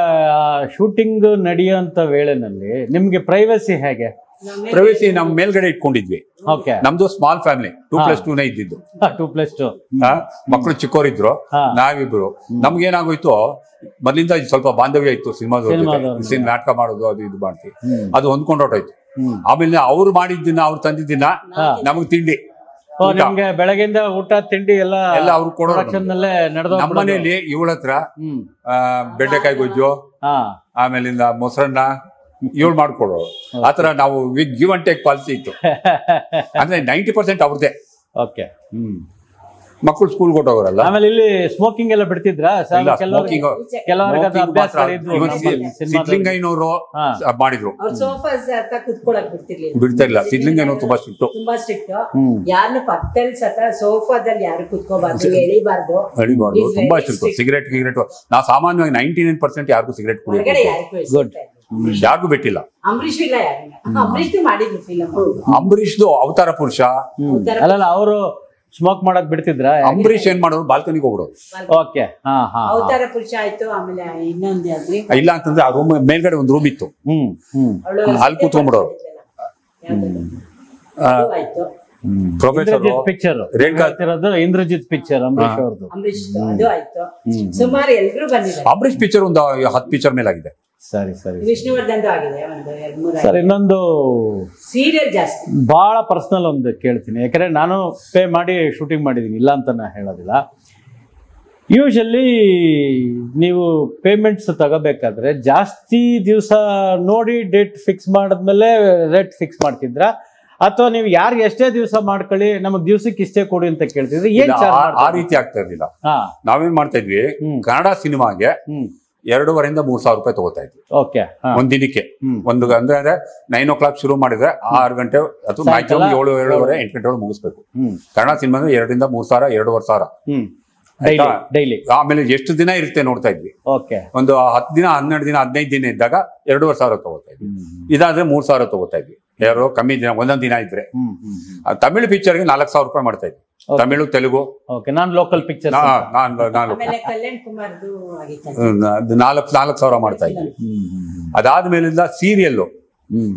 ಶೂಟಿಂಗ್ ನಡೆಯುವಂತ ವೇಳೆನಲ್ಲಿ ನಿಮ್ಗೆ ಪ್ರೈವಸಿ ಹೇಗೆ? ಪ್ರವೇಶಿ ನಮ್ ಮೇಲ್ಗಡೆ ಇಟ್ಕೊಂಡಿದ್ವಿ. ಓಕೆ. ನಮ್ದು small family two plus two ನೇ ಇದ್ದಿದ್ದು. ಟೂ ಪ್ಲಸ್ ಟು ಆ, ಮಕ್ಕಳು ಚಿಕ್ಕವರಿದ್ರು. ನಾವಿಬ್ರು. ನಮ್ಗೇನಾಗೋಯ್ತು ಮೊದ್ಲಿಂದ ಸ್ವಲ್ಪ ಬಾಂಧವ್ಯ ಇತ್ತು ಸಿನಿಮಾದ ನಾಟಕ ಮಾಡೋದು ಅದು ಇದು ಮಾಡ್ತೀವಿ. ಹ್ಮ್. ಅದು ಹೊಂದ್ಕೊಂಡು ಹೊರಟೋಯ್ತು. ಆಮೇಲೆ ಅವ್ರು ಮಾಡಿದ್ದಿನ ಅವ್ರು ತಂದಿದ್ದಿನ. ನಮಗ್ ತಿಂಡಿ. ಬೆಳಗಿಂದ ಊಟ ತಿಂಡಿ ಎಲ್ಲ ಎಲ್ಲ ಅವ್ರು ನಡೆದ ನಮ್ಮ ಮನೇಲಿ ಇವಳ ಹತ್ರ ಬೆಂಡೆಕಾಯಿ ಗೊಜ್ಜು ಆಮೇಲಿಂದ ಮೊಸರನ್ನ ಇವಳು ಮಾಡ್ಕೊಡೋರು. ಆತರ ನಾವು ಗಿವ್ ಅಂಡ್ ಟೇಕ್ ಪಾಲಿಸಿ ಇತ್ತು. (laughs) ಅಂದ್ರೆ ನೈಂಟಿ ಪರ್ಸೆಂಟ್ ಅವ್ರದ್ದೇ ಓಕೆ ಹ್ಮ್. ಮಕ್ಕಳು ಸ್ಕೂಲ್ ಕೊಟ್ಟೋಗ್ರಲ್ಲ ಆಮೇಲೆ ಇಲ್ಲಿ ಸ್ಮೋಕಿಂಗ್ ಎಲ್ಲ ಬಿಡ್ತಿದ್ರ. ಸಿದ್ಲಿಂಗಯ್ಯನವರು ಮಾಡಿದ್ರು. ಬಿಡ್ತಾ ಇಲ್ಲ. ಸಿದ್ಲಿಂಗಯ್ಯನವ್ರು ತುಂಬಾ ಸ್ಟ್ರಿಕ್ಟ್ ತುಂಬಾ ಸ್ಟ್ರಿಕ್ಟ್. ಯಾರನ್ನು ಪಕ್ಕದಲ್ಲಿ ಸತ ಸೋಫಾದಲ್ಲಿ ಯಾರು ಕುತ್ಕೋಬಾರ್ದು ಎಳಿಬಾರ್ದು. ತುಂಬಾ ಸ್ಟ್ರಿಕ್ಟ್. ಸಿಗರೇಟ್ ಗಿಗರೇಟ್ ನಾ ಸಾಮಾನ್ಯವಾಗಿ ನೈಂಟಿ ನೈನ್ ಪರ್ಸೆಂಟ್ ಯಾರಿಗೂ ಸಿಗರೇಟ್ ಕುಡಿಯೋದು ಯಾರಿಗೂ ಯಾರಿಗೂ ಬಿಟ್ಟಿಲ್ಲ. ಅಂಬರೀಶ್ ಅಂಬರೀಷ್ ಅಂಬರೀಷ್ದು ಅವತಾರ ಪುರುಷ. ಅಲ್ಲ ಅಲ್ಲಲ್ಲ ಅವರು ಸ್ಮೋಕ್ ಮಾಡಕ್ ಬಿಡ್ತಿದ್ರ? ಅಂಬರೀಶ್ ಏನ್ ಮಾಡೋರು ಬಾಲ್ಕನಿಗೆ ಹೋಗ್ಬಿಡೋದು. ಓಕೆ ಹಾ ಹಾ ಹಾ. ಅವತಾರ ಪುರುಷ ಆಯ್ತು ಆಮೇಲೆ ಇನ್ನೊಂದು ಇಲ್ಲ ಅಂತಂದ್ರೆ ಆ ರೂಮ್ ಮೇಲ್ಗಡೆ ಒಂದು ರೂಮ್ ಇತ್ತು. ಹ್ಮ್ ಅಲ್ಲಿ ಕೂತ್ಕೊಂಡ್ಬಿಡೋರು. Professor Indrajit picture Indrajit picture ಅವ್ರದ್ದು ಸುಮಾರು ಎಲ್ರು ಬಂದಿದ್ದಾರೆ. ಅಂಬರೀಷ್ ಪಿಕ್ಚರ್ ಒಂದು ಹತ್ತು ಪಿಕ್ಚರ್ ಮೇಲಾಗಿದೆ. ಆಗಿದೆ ಸರಿ ಸರಿ ವಿಷ್ಣುವರ್ಧನ್ ಆಗಿದೆ ಒಂದು ಎರಡ್ ಮೂರು ಸರ್ ಇನ್ನೊಂದು ಸೀರಿಯಲ್ ಜಾಸ್ತಿ. ಬಹಳ ಪರ್ಸನಲ್ ಒಂದು ಕೇಳ್ತೀನಿ. ಯಾಕಂದ್ರೆ ನಾನು ಪೇ ಮಾಡಿ ಶೂಟಿಂಗ್ ಮಾಡಿದ್ದೀನಿ ಇಲ್ಲ ಅಂತ ನಾ ಹೇಳೋದಿಲ್ಲ. ಯೂಶಲಿ ನೀವು ಪೇಮೆಂಟ್ಸ್ ತಗೋಬೇಕಾದ್ರೆ ಜಾಸ್ತಿ ದಿವಸ ನೋಡಿ ಡೇಟ್ ಫಿಕ್ಸ್ ಮಾಡಿದ್ಮೇಲೆ ರೇಟ್ ಫಿಕ್ಸ್ ಮಾಡ್ತಿದ್ರ? ಅಥವಾ ನೀವು ಯಾರಿಗೆ ಎಷ್ಟೇ ದಿವಸ ಮಾಡ್ಕೊಳ್ಳಿ ನಮಗ್ ದಿವಸಕ್ಕೆ ಇಷ್ಟೇ ಕೊಡಿ ಅಂತ ಕೇಳ್ತಿದ್ರೆ ಏನ್ ಆ- ಆ ರೀತಿ ಆಗ್ತಾ ಇರ್ಲಿಲ್ಲ. ಹಾ. ನಾವೇನ್ ಮಾಡ್ತಾ ಇದ್ವಿ. ಕನ್ನಡ ಸಿನಿಮಾಗೆ ಎರಡೂವರೆಯಿಂದ ಮೂರ್ ಸಾವಿರ ರೂಪಾಯಿ ತಗೋತಾ ಇದ್ವಿ. ಓಕೆ ಒಂದ್ ದಿನಕ್ಕೆ. ಒಂದು ಅಂದ್ರೆ ಅಂದ್ರೆ ನೈನ್ ಓ ಕ್ಲಾಕ್ ಶುರು ಮಾಡಿದ್ರೆ ಆರು ಗಂಟೆ ಅಥವಾ ಮ್ಯಾಕ್ಸಿಮಮ್ ಏಳು ಏಳುವರೆ ಎಂಟು ಗಂಟೆ ಒಳಗೆ ಮುಗಿಸ್ಬೇಕು. ಕನ್ನಡ ಸಿನಿಮಾ ಅಂದ್ರೆ ಎರಡರಿಂದ ಮೂರ್ ಸಾವಿರ ಎರಡೂವರೆ ಸಾವಿರ. ಡೈಲಿ ಆಮೇಲೆ ಎಷ್ಟು ದಿನ ಇರುತ್ತೆ ನೋಡ್ತಾ ಇದ್ವಿ. ಒಂದು ಹತ್ತು ದಿನ ಹನ್ನೆರಡು ದಿನ ಹದಿನೈದು ದಿನ ಇದ್ದಾಗ ಎರಡೂವರೆ ಸಾವಿರ ತಗೋತಾ ಇದ್ವಿ. ಇದಾದ್ರೆ ಮೂರ್ ಸಾವಿರ ತಗೋತಾ ಇದ್ವಿ. ಯಾರು ಕಮ್ಮಿ ದಿನ ಒಂದೊಂದ್ ದಿನ ಇದ್ರೆ. ತಮಿಳು ಪಿಕ್ಚರ್ಗೆ ನಾಲ್ಕು ಸಾವಿರ ರೂಪಾಯಿ ಮಾಡ್ತಾ ಇದ್ವಿ. ತಮಿಳು ತೆಲುಗು. ಓಕೆ ನಾನು ಲೋಕಲ್ ಪಿಕ್ಚರ್ ನಾಲ್ಕು ಕಲ್ಯಾಣ್ ಕುಮಾರ್ದು ಆಗಿತ್ತು. ನಾಲ್ಕು ನಾಲ್ಕು ಸಾವಿರ ಮಾಡ್ತಾ ಇದ್ವಿ ಅದಾದ ಮೇಲಿಂದ ಅದಾದ್ಮೇಲಿಂದ ಸೀರಿಯಲ್ಲು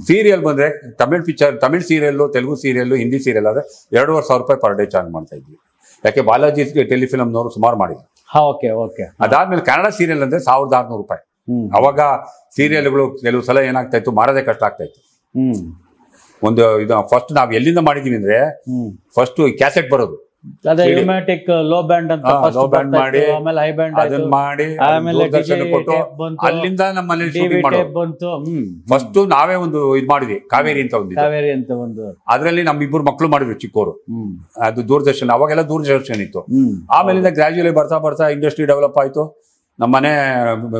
ಸೀರಿಯಲ್ ಬಂದ್ರೆ Tamil picture Tamil serial Telugu serial Hindi serial ಆದ್ರೆ ಎರಡೂವರೆ ಸಾವಿರ ರೂಪಾಯಿ ಪರ್ ಡೇ ಚಾರ್ಜ್ ಮಾಡ್ತಾ ಇದ್ವಿ. ಯಾಕೆ ಬಾಲಾಜಿ ಟೆಲಿಫಿಲಮ್ನವರು ಸುಮಾರು ಮಾಡಿದ್ರು. ಹಾ ಓಕೆ ಓಕೆ ಅದಾದ್ಮೇಲೆ ಕನ್ನಡ ಸೀರಿಯಲ್ ಅಂದ್ರೆ ಸಾವಿರದ ಆರ್ನೂರು ರೂಪಾಯಿ. ಹ್ಮ್. ಅವಾಗ ಸೀರಿಯಲ್ಗಳು ಕೆಲವು ಸಲ ಏನಾಗ್ತಾ ಇತ್ತು ಮಾರದೇ ಕಷ್ಟ ಆಗ್ತಾ ಇತ್ತು. ಹ್ಮ್. ಒಂದು ಇದು ಫಸ್ಟ್ ನಾವ್ ಎಲ್ಲಿಂದ ಮಾಡಿದೀವಿ ಅಂದ್ರೆ ಫಸ್ಟ್ ಕ್ಯಾಸೆಟ್ ಬರೋದು. Low band Umatic low band ಅಂತ ಮಾಡಿ, ಆಮೇಲೆ ಹೈ ಬ್ಯಾಂಡ್ ಅದನ್ನ ಮಾಡಿ ಆಮೇಲೆ ಕೊಟ್ಟು ಬಂತು. ಅಲ್ಲಿಂದ ನಮ್ಮಲ್ಲಿ ಶೂಟಿಂಗ್ ಮಾಡೋದು. ಬಂತು. ಫಸ್ಟ್ ನಾವೇ ಒಂದು ಇದು ಮಾಡಿದ್ವಿ ಕಾವೇರಿ ಅಂತ ಒಂದು ಕಾವೇರಿ ಅಂತ ಒಂದು. ಅದರಲ್ಲಿ ನಮ್ಮ ಇಬ್ಬರು ಮಕ್ಕಳು ಮಾಡಿದ್ರು ಚಿಕ್ಕವರು ಹ್ಮ್. ಅದು ದೂರದರ್ಶನ ಅವಾಗೆಲ್ಲ ದೂರದರ್ಶನ ಇತ್ತು. ಆಮೇಲೆ ಆಮೇಲಿಂದ ಗ್ರಾಜುಯಲಿ ಬರ್ತಾ ಬರ್ತಾ ಇಂಡಸ್ಟ್ರಿ ಡೆವಲಪ್ ಆಯ್ತು. ನಮ್ಮನೆ